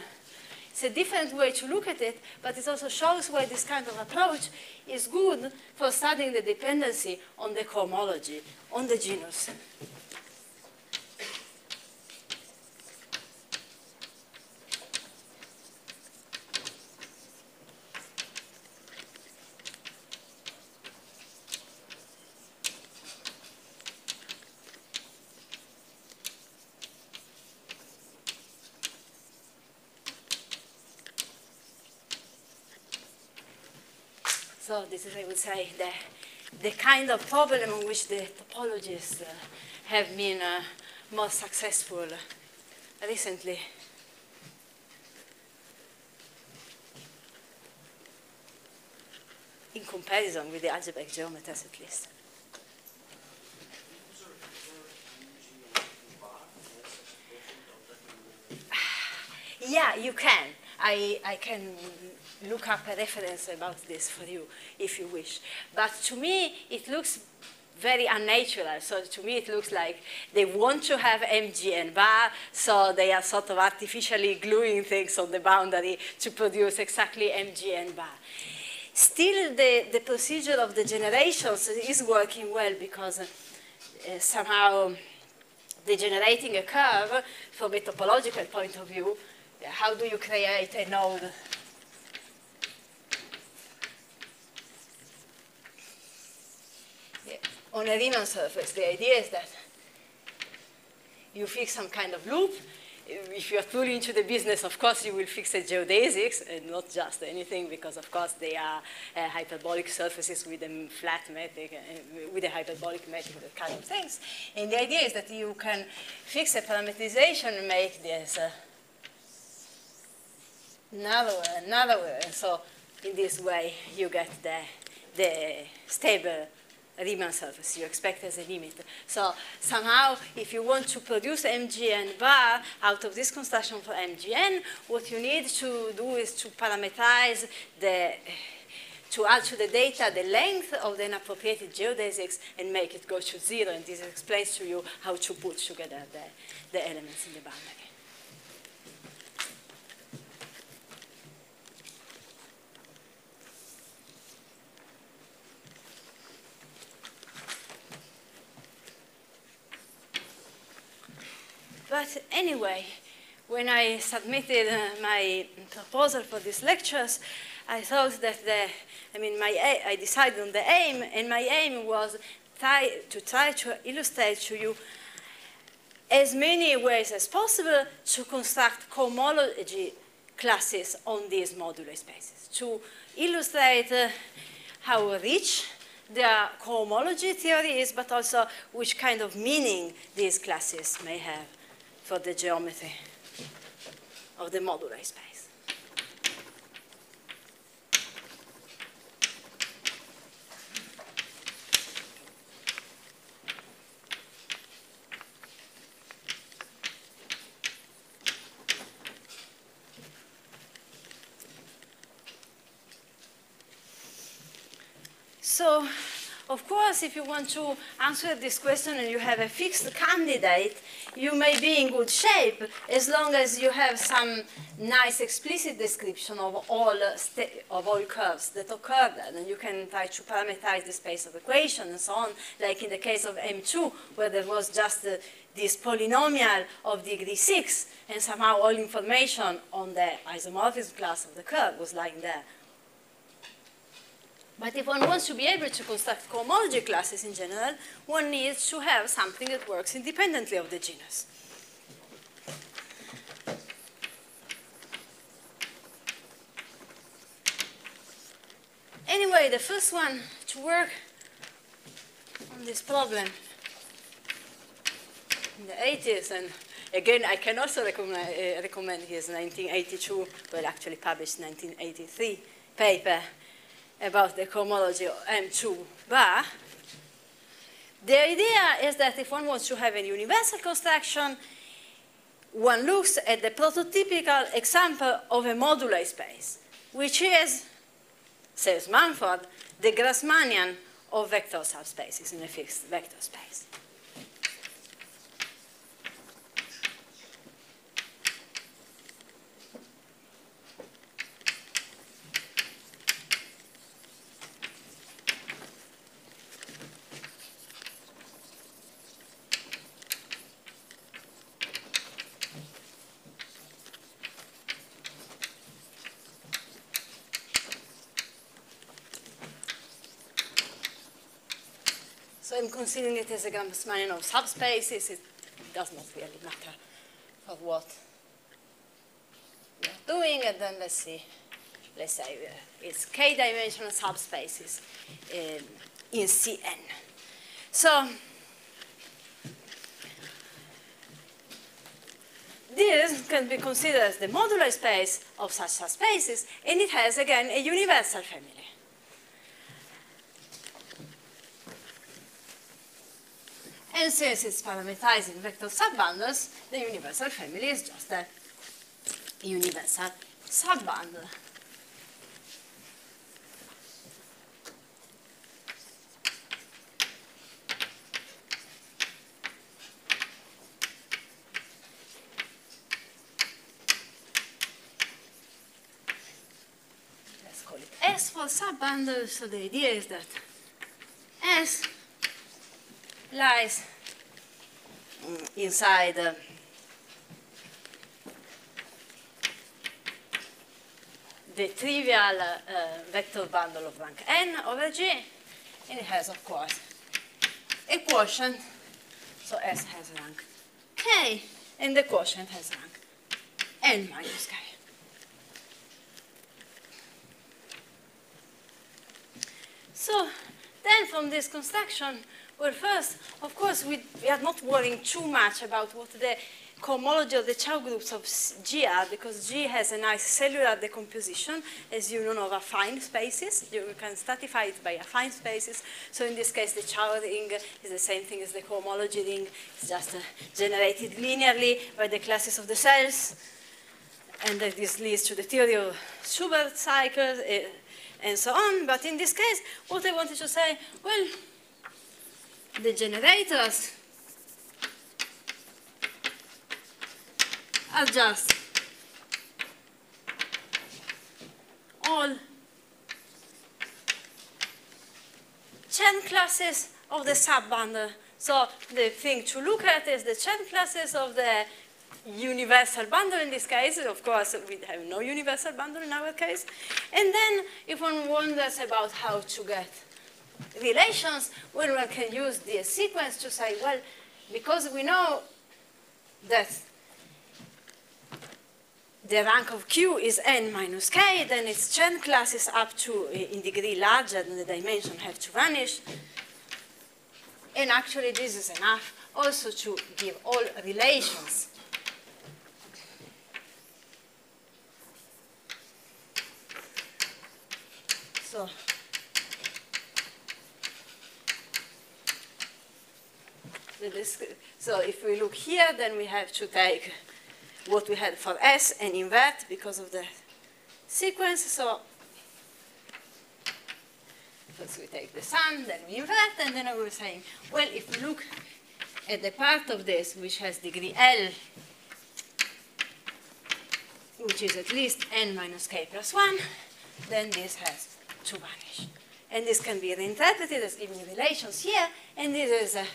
it's a different way to look at it, but it also shows why this kind of approach is good for studying the dependency on the cohomology, on the genus. So this is, I would say, the, the kind of problem on which the topologists uh, have been uh, most successful recently. In comparison with the algebraic geometers, at least. Yeah, you can. I, I can look up a reference about this for you if you wish. But to me, it looks very unnatural. So to me, it looks like they want to have MGN bar, so they are sort of artificially gluing things on the boundary to produce exactly MGN bar. Still, the, the procedure of the generations is working well because uh, somehow degenerating a curve from a topological point of view, how do you create a node on a Riemann surface, the idea is that you fix some kind of loop. If you're truly into the business, of course, you will fix the geodesics and not just anything, because of course they are uh, hyperbolic surfaces with a flat metric, uh, with a hyperbolic metric, that kind of things. And the idea is that you can fix a parameterization and make this uh, narrower and narrower. And so in this way, you get the, the stable Riemann surface you expect as a limit. So somehow, if you want to produce MGN bar out of this construction for MGN, what you need to do is to parameterize the to add to the data the length of the inappropriated geodesics and make it go to zero. And this explains to you how to put together the, the elements in the boundary. But anyway, when I submitted uh, my proposal for these lectures, I thought that the, I mean, my, I decided on the aim, and my aim was try, to try to illustrate to you as many ways as possible to construct cohomology classes on these modular spaces, to illustrate uh, how rich the cohomology theory is, but also which kind of meaning these classes may have for the geometry of the moduli space. So of course, if you want to answer this question and you have a fixed candidate, you may be in good shape as long as you have some nice explicit description of all, of all curves that occur there. And you can try to parameterize the space of equation and so on, like in the case of M2, where there was just uh, this polynomial of degree 6, and somehow all information on the isomorphism class of the curve was lying there. But if one wants to be able to construct cohomology classes in general, one needs to have something that works independently of the genus. Anyway, the first one to work on this problem in the 80s, and again, I can also recommend, uh, recommend his 1982, well, actually published 1983 paper about the cohomology of M2 bar. The idea is that if one wants to have a universal construction, one looks at the prototypical example of a moduli space, which is, says Mumford, the Grassmannian of vector subspaces in a fixed vector space. So I'm considering it as a Grassmannian of subspaces. It does not really matter for what we are doing. And then let's see, let's say uh, it's k-dimensional subspaces in Cn. So this can be considered as the modular space of such subspaces, and it has, again, a universal family. And since it's parameterizing vector subbundles, the universal family is just a universal subbundle. Let's call it S for subbundle. So the idea is that S lies inside uh, the trivial uh, vector bundle of rank n over G, and it has, of course, a quotient, so S has rank k, and the quotient has rank n minus k. So then from this construction, well, first, of course, we, we, are not worrying too much about what the cohomology of the Chow groups of G are, because G has a nice cellular decomposition as you know of affine spaces. You can stratify it by affine spaces. So in this case, the Chow ring is the same thing as the cohomology ring. It's just uh, generated linearly by the classes of the cells. And this leads to the theory of Schubert cycles uh, and so on. But in this case, what I wanted to say, well, the generators are just all Chern classes of the subbundle. So the thing to look at is the Chern classes of the universal bundle in this case. Of course, we have no universal bundle in our case. And then if one wonders about how to get relations when one can use the sequence to say, well, because we know that the rank of Q is n minus k, then its Chern class is up to eh, in degree larger than the dimension have to vanish. And actually, this is enough also to give all relations. So so if we look here, then we have to take what we had for S and invert because of the sequence. So First we take the sun, then we invert, and then I was saying, well, if we look at the part of this which has degree L, which is at least n minus k plus 1, then this has to vanish. And this can be reinterpreted as giving relations here, and this is a,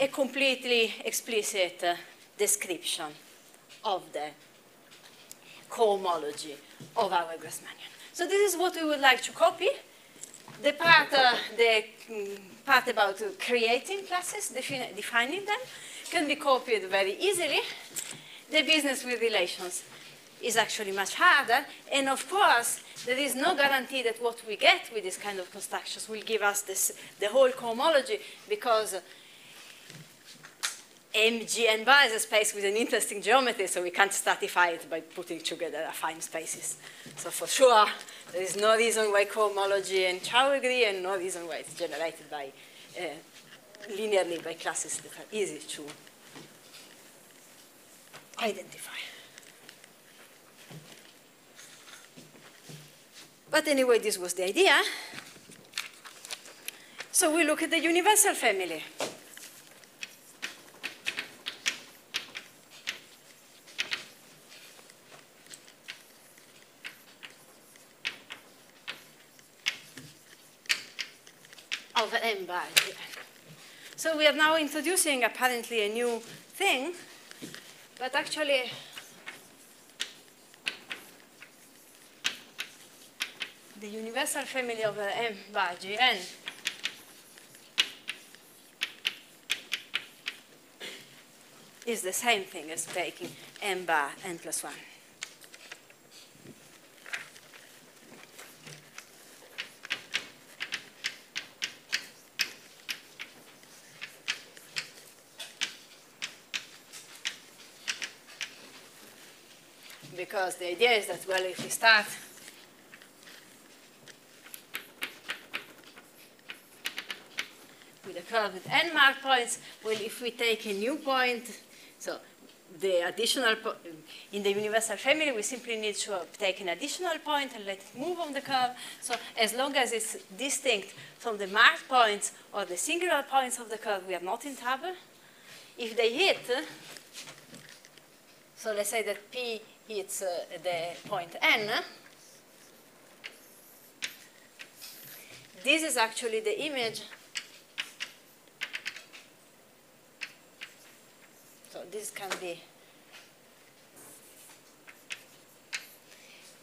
a completely explicit uh, description of the cohomology of our Grassmannian. So this is what we would like to copy. The part, uh, the mm, part about creating classes, defini defining them, can be copied very easily. The business with relations is actually much harder. And of course, there is no guarantee that what we get with this kind of constructions will give us this, the whole cohomology because MGN bar is a space with an interesting geometry, so we can't stratify it by putting together affine spaces. So for sure, there is no reason why cohomology and Chow agree, and no reason why it's generated by uh, linearly by classes that are easy to identify. But anyway, this was the idea. So we look at the universal family. of M bar. So we are now introducing apparently a new thing, but actually the universal family of uh, M bar Gn is the same thing as taking M bar n plus 1. Because the idea is that, well, if we start with a curve with n mark points, well, if we take a new point, so the additional, in the universal family, we simply need to take an additional point and let it move on the curve. So as long as it's distinct from the marked points or the singular points of the curve, we are not in trouble. If they hit, so let's say that P hits uh, the point N, this is actually the image So this can be.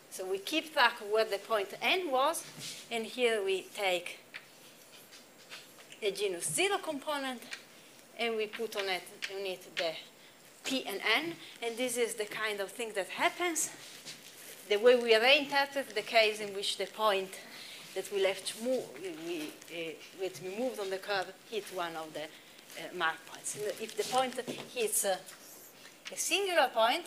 So we keep track where the point n was, and here we take a genus zero component, and we put on it, on it the p and n, and this is the kind of thing that happens. The way we reinterpret the case in which the point that we left move, we, uh, we moved on the curve hit one of the uh, mark points. If the point hits uh, a singular point,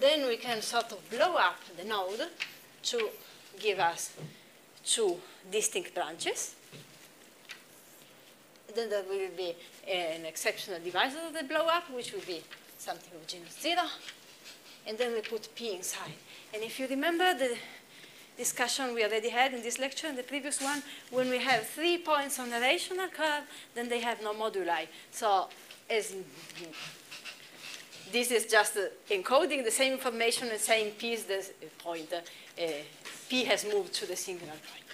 then we can sort of blow up the node to give us two distinct branches. Then there will be an exceptional divisor that the blow up, which will be something of genus zero. And then we put P inside. And if you remember the discussion we already had in this lecture and the previous one, when we have three points on a rational curve, then they have no moduli. So as this is just uh, encoding the same information and saying P is the point. Uh, P has moved to the singular point.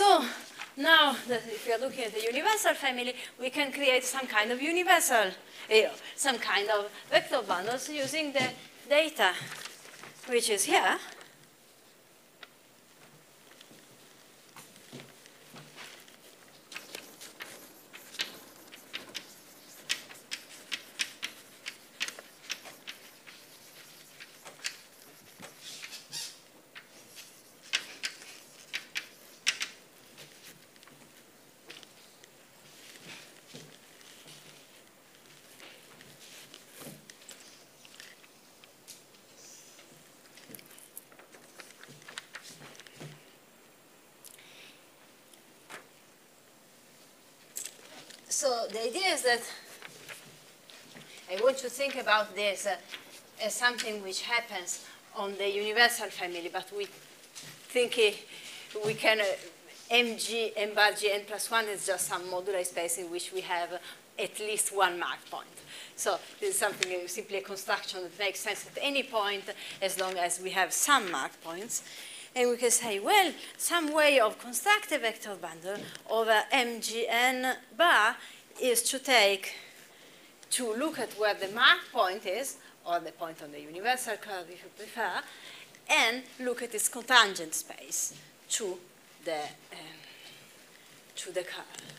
So now that if we are looking at the universal family, we can create some kind of universal, you some kind of vector bundles using the data, which is here. Think about this uh, as something which happens on the universal family, but we think we can, uh, mg, m bar g n plus 1 is just some moduli space in which we have at least one mark point. So this is something, uh, simply a construction that makes sense at any point as long as we have some mark points. And we can say, well, some way of construct a vector bundle over mgn bar is to take, to look at where the mark point is, or the point on the universal curve if you prefer, and look at its cotangent space to the, um, to the curve.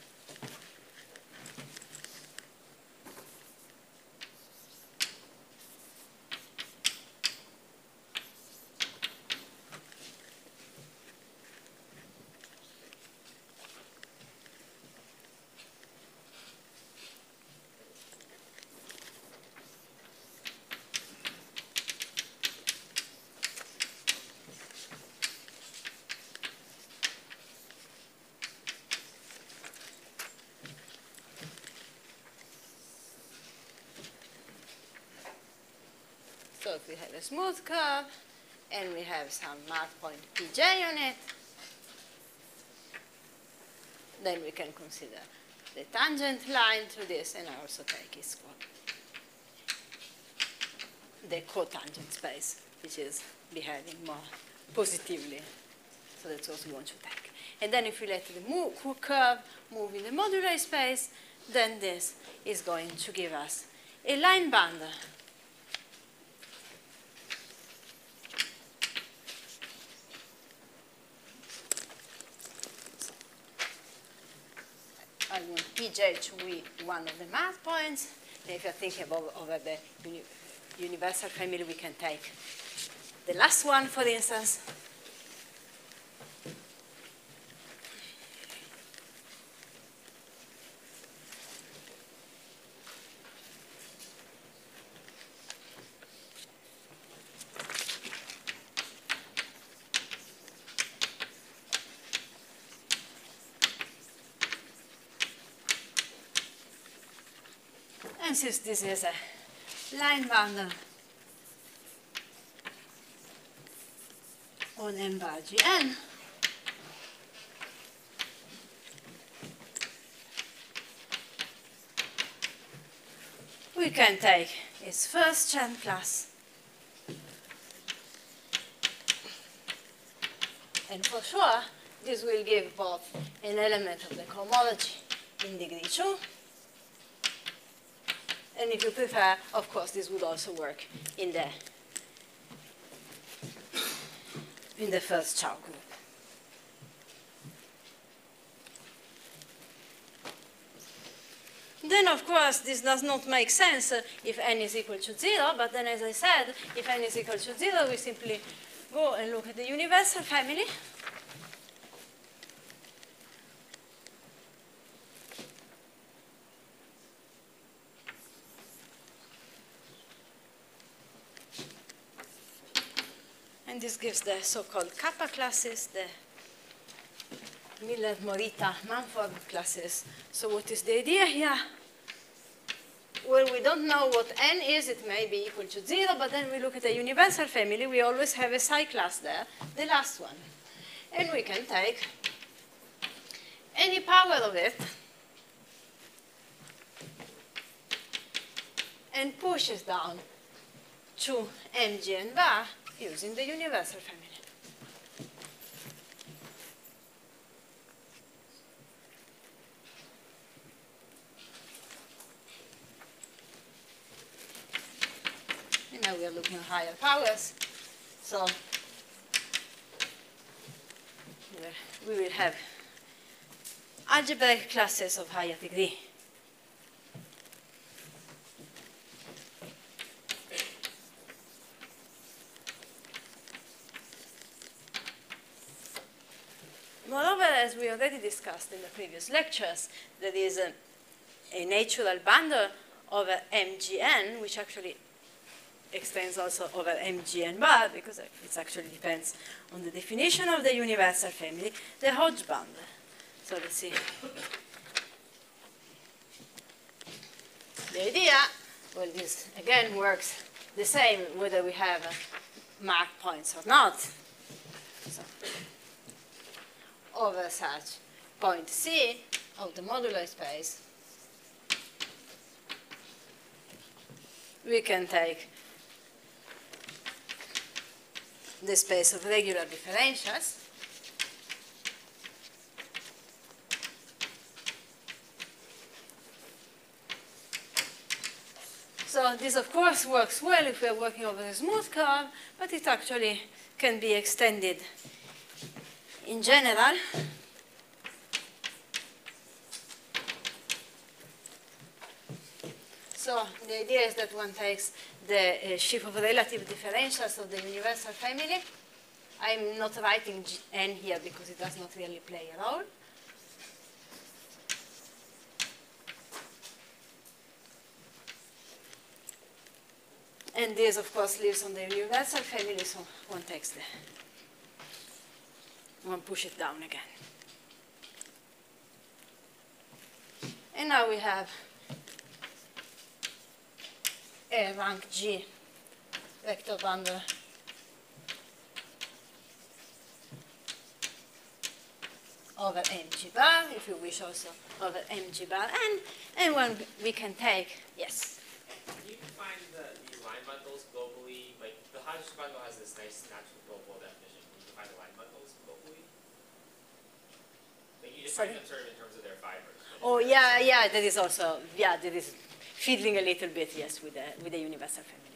So if we have smooth curve and we have some mark point pj on it, then we can consider the tangent line to this and I also take its the cotangent space, which is behaving more positively. So that's what we want to take. And then if we let the move, curve move in the modular space, then this is going to give us a line bundle To be one of the math points. If you're thinking about over the uni universal family, we can take the last one, for instance. And since this is a line bundle on M bar Gn, we can take its first Chern plus and for sure this will give both an element of the cohomology in degree 2 and if you prefer, of course, this would also work in the in the first Chow group. Then, of course, this does not make sense uh, if n is equal to 0, but then, as I said, if n is equal to 0, we simply go and look at the universal family. This gives the so-called kappa classes, the Miller, Morita, Mumford classes. So what is the idea here? Well, we don't know what n is. It may be equal to 0, but then we look at the universal family. We always have a psi class there, the last one. And we can take any power of it and push it down to mg and bar using the universal family. And now we are looking at higher powers. So we will have algebraic classes of higher degree. Moreover, as we already discussed in the previous lectures, there is a, a natural bundle over mgn, which actually extends also over mgn bar, because it actually depends on the definition of the universal family, the Hodge bundle. So let's see. the idea, well, this again works the same whether we have uh, mark points or not. So, over such point C of the modular space, we can take the space of regular differentials So this, of course, works well if we are working over a smooth curve, but it actually can be extended in general. So the idea is that one takes the uh, of relative differentials of the universal family. I'm not writing n here because it does not really play a role. And this, of course, lives on the universal family, so one takes the, one push it down again. And now we have a rank G vector bundle over mg bar, if you wish also over mg bar n, and one we can take, yes. Can you find the, the line bundles globally? Like the Hodges bundle has this nice natural global definition. Can you define the line bundles globally? Like you just define them sort of in terms of their fibers. Oh yeah, yeah. That is also yeah. That is fiddling a little bit yes with the with the universal family.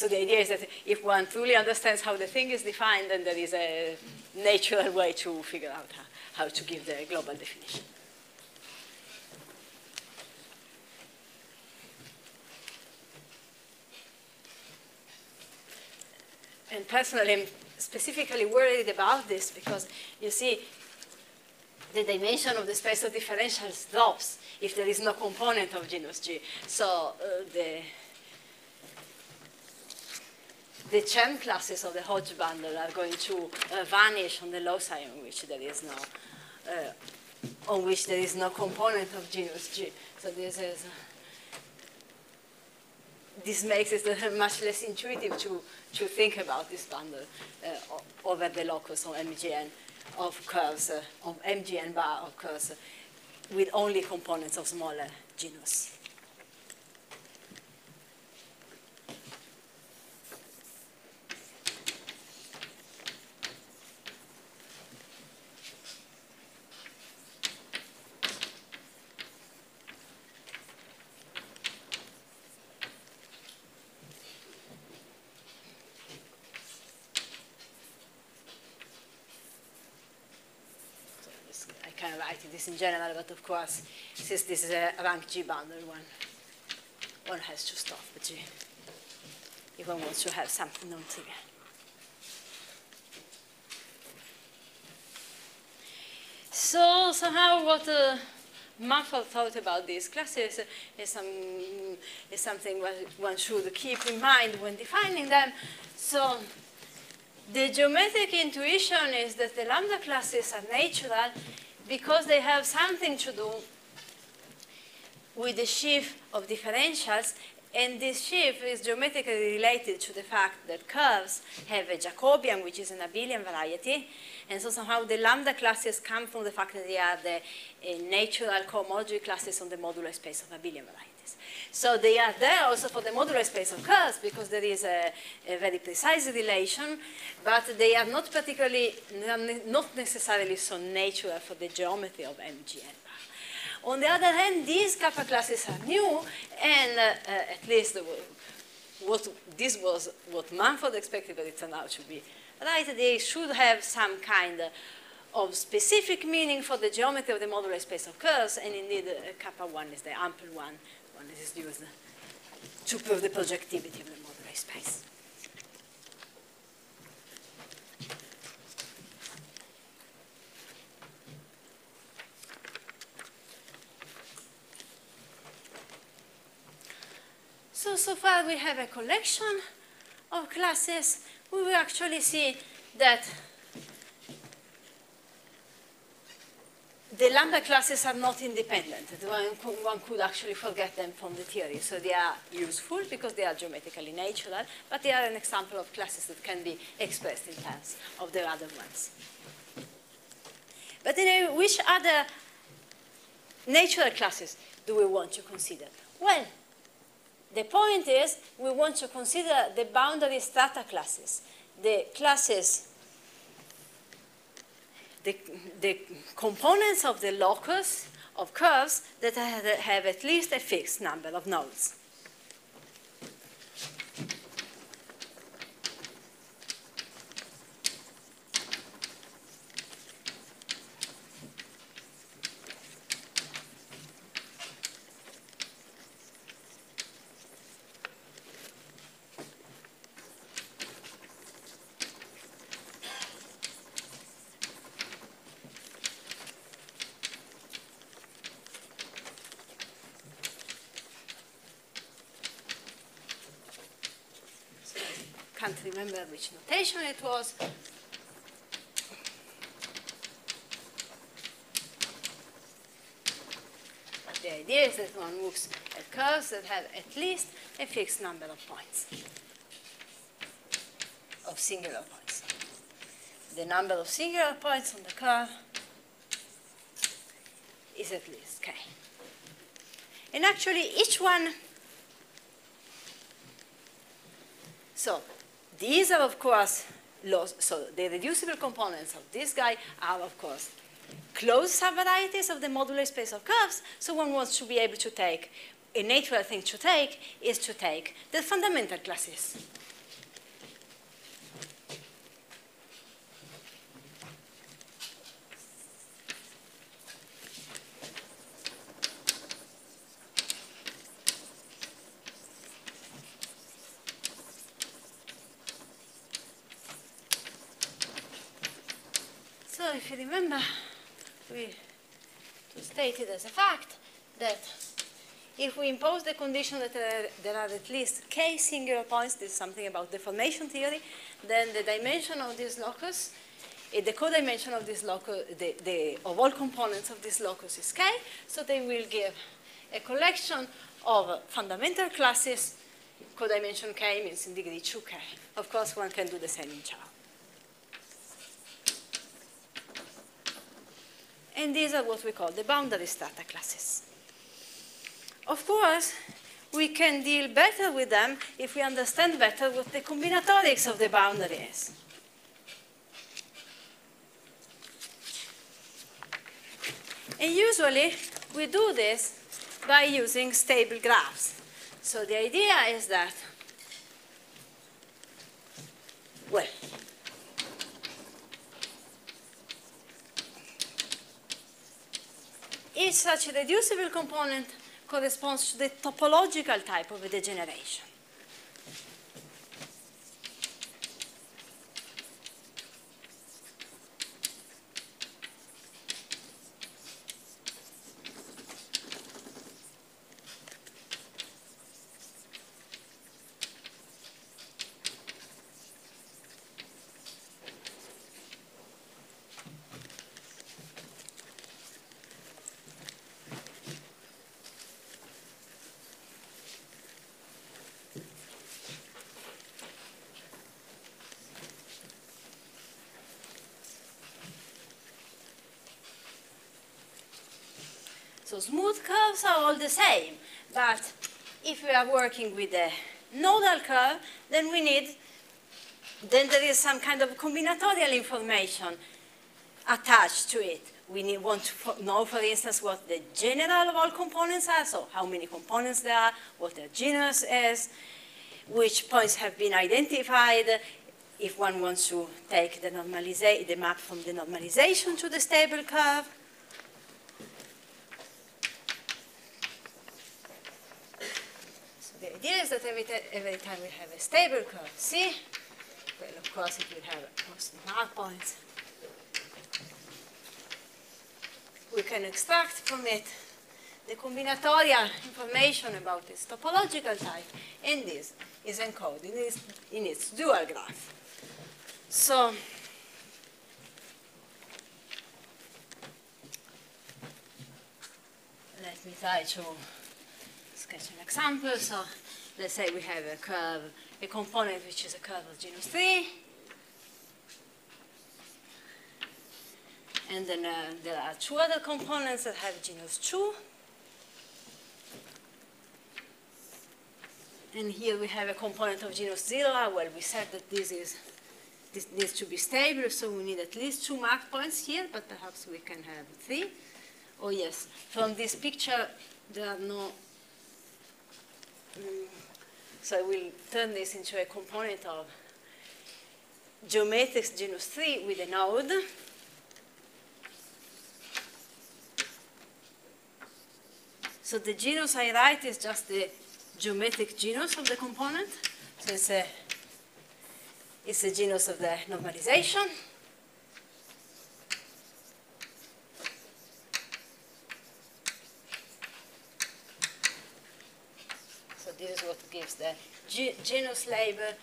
So the idea is that if one truly understands how the thing is defined, then there is a natural way to figure out how, how to give the global definition. and personally, I'm specifically worried about this because you see, the dimension of the space of differentials drops if there is no component of genus G. So uh, the the Chern classes of the Hodge bundle are going to uh, vanish on the loci on which there is no uh, on which there is no component of genus G. So this is this makes it much less intuitive to to think about this bundle uh, over the locus of MGN of curves, of MGN bar of curves with only components of smaller genus. this in general, but of course, since this is a rank G bundle, one, one has to stop the G if one wants to have something non-trivial. So somehow what uh, Mumford thought about these classes is, some, is something one should keep in mind when defining them. So the geometric intuition is that the lambda classes are natural because they have something to do with the sheaf of differentials, and this sheaf is geometrically related to the fact that curves have a Jacobian, which is an abelian variety, and so somehow the lambda classes come from the fact that they are the uh, natural cohomology classes on the modular space of abelian So they are there also for the modular space of curves because there is a, a very precise relation, but they are not particularly, not necessarily so natural for the geometry of MGN. On the other hand, these kappa classes are new, and uh, at least what this was what Mumford expected, but it turned out to be right. They should have some kind of specific meaning for the geometry of the modular space of curves, and indeed, uh, kappa 1 is the ample one is used to prove the projectivity of the modular space. So, so far we have a collection of classes. We will actually see that the lambda classes are not independent. One, one could actually forget them from the theory. So they are useful because they are geometrically natural, but they are an example of classes that can be expressed in terms of the other ones. But anyway, which other natural classes do we want to consider? Well, the point is we want to consider the boundary strata classes, the classes, the, the components of the locus of curves that have at least a fixed number of nodes. can't remember which notation it was. The idea is that one moves at curves that have at least a fixed number of points, of singular points. The number of singular points on the curve is at least k. And actually, each one so these are, of course, loss. So the reducible components of this guy are, of course, closed subvarieties of the modular space of curves. So one wants to be able to take, a natural thing to take is to take the fundamental classes. if you remember, we stated as a fact that if we impose the condition that there are, at least k singular points, this is something about deformation theory, then the dimension of this locus, eh, the codimension of this locus, the, the, of all components of this locus is k, so they will give a collection of fundamental classes, codimension k means in degree 2k. Of course, one can do the same in Chow. And these are what we call the boundary strata classes. Of course, we can deal better with them if we understand better what the combinatorics of the boundary is. And usually, we do this by using stable graphs. So the idea is that, well, each such reducible component corresponds to the topological type of a degeneration. So smooth curves are all the same, but if we are working with a nodal curve, then we need, then there is some kind of combinatorial information attached to it. We need, want to know, for instance, what the general of all components are, so how many components there are, what their genus is, which points have been identified, if one wants to take the, the map from the normalization to the stable curve. Idea is that every, every time we have a stable curve see, well, of course, it will have constant mark points. We can extract from it the combinatorial information about its topological type, and this is encoded in its, in its dual graph. So, let me try to sketch an example. So let's say we have a curve, a component which is a curve of genus 3. And then uh, there are two other components that have genus 2. And here we have a component of genus 0. Well, we said that this is this needs to be stable, so we need at least two mark points here, but perhaps we can have three. Oh yes, from this picture there are no, mm, so I will turn this into a component of geometric genus 3 with a node. So the genus I write is just the geometric genus of the component. So it's a, it's the genus of the normalization. So this is what gives the genus label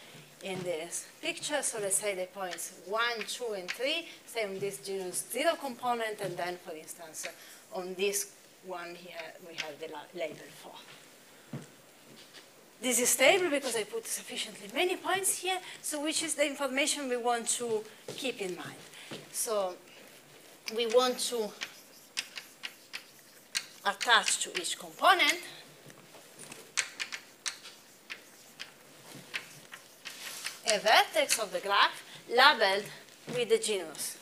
in this picture. So let's say the points 1, 2, and 3 stay on this genus 0 component, and then, for instance, on this one here we have the label 4. This is stable because I put sufficiently many points here, so which is the information we want to keep in mind. So we want to attach to each component a vertex of the graph labeled with the genus.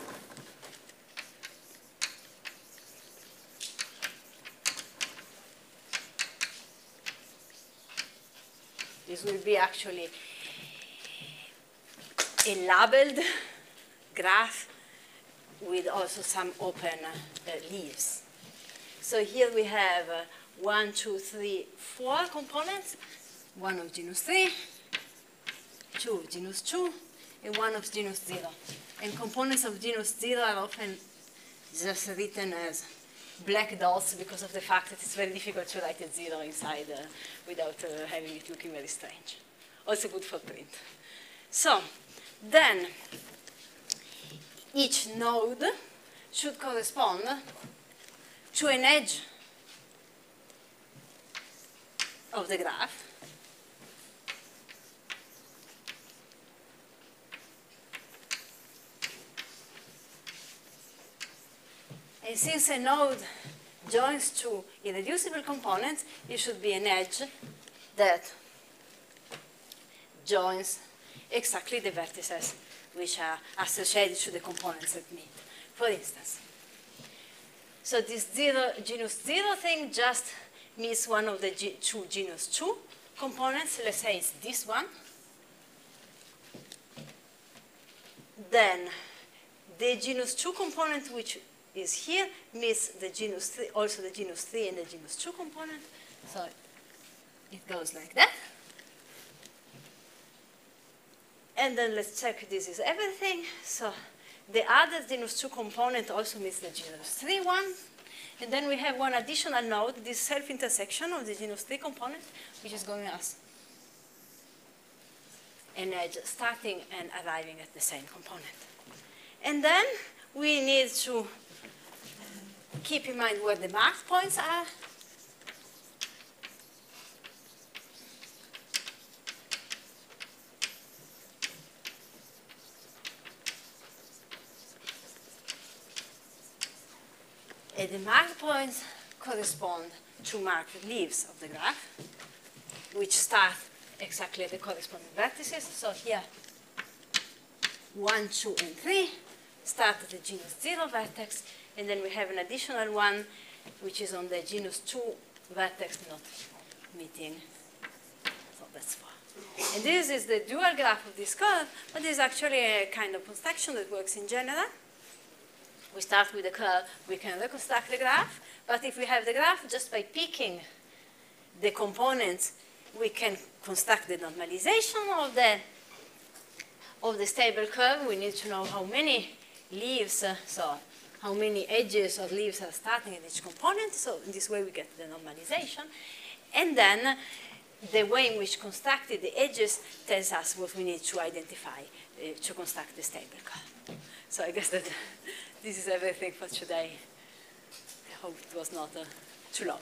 This will be actually a labeled graph with also some open uh, leaves. So here we have uh, one, two, three, four components, one of genus 3, two genus 2, and one of genus 0. And components of genus 0 are often just written as black dots because of the fact that it's very difficult to write a zero inside uh, without uh, having it looking very strange. Also good for print. So then each node should correspond to an edge of the graph And since a node joins two irreducible components, it should be an edge that joins exactly the vertices which are associated to the components that meet. For instance, so this zero, genus zero thing just meets one of the G, two genus two components. Let's say it's this one. Then the genus two component, which is here meets the genus 3, also the genus 3 and the genus 2 component. So it goes like that. And then let's check this is everything. So the other genus 2 component also meets the genus 3 one. And then we have one additional node, this self-intersection of the genus 3 component, which is going as an edge starting and arriving at the same component. And then we need to keep in mind where the mark points are. And the mark points correspond to marked leaves of the graph, which start exactly at the corresponding vertices. So here, 1, 2, and 3 start at the genus 0 vertex, and then we have an additional one, which is on the genus 2 vertex not meeting. So that's far. And this is the dual graph of this curve, but is actually a kind of construction that works in general. We start with the curve, we can reconstruct the graph, but if we have the graph just by picking the components, we can construct the normalization of the of the stable curve. We need to know how many leaves, uh, so how many edges of leaves are starting in each component. So in this way we get the normalization. And then the way in which constructed the edges tells us what we need to identify uh, to construct the stable curve. So I guess that this is everything for today. I hope it was not uh, too long.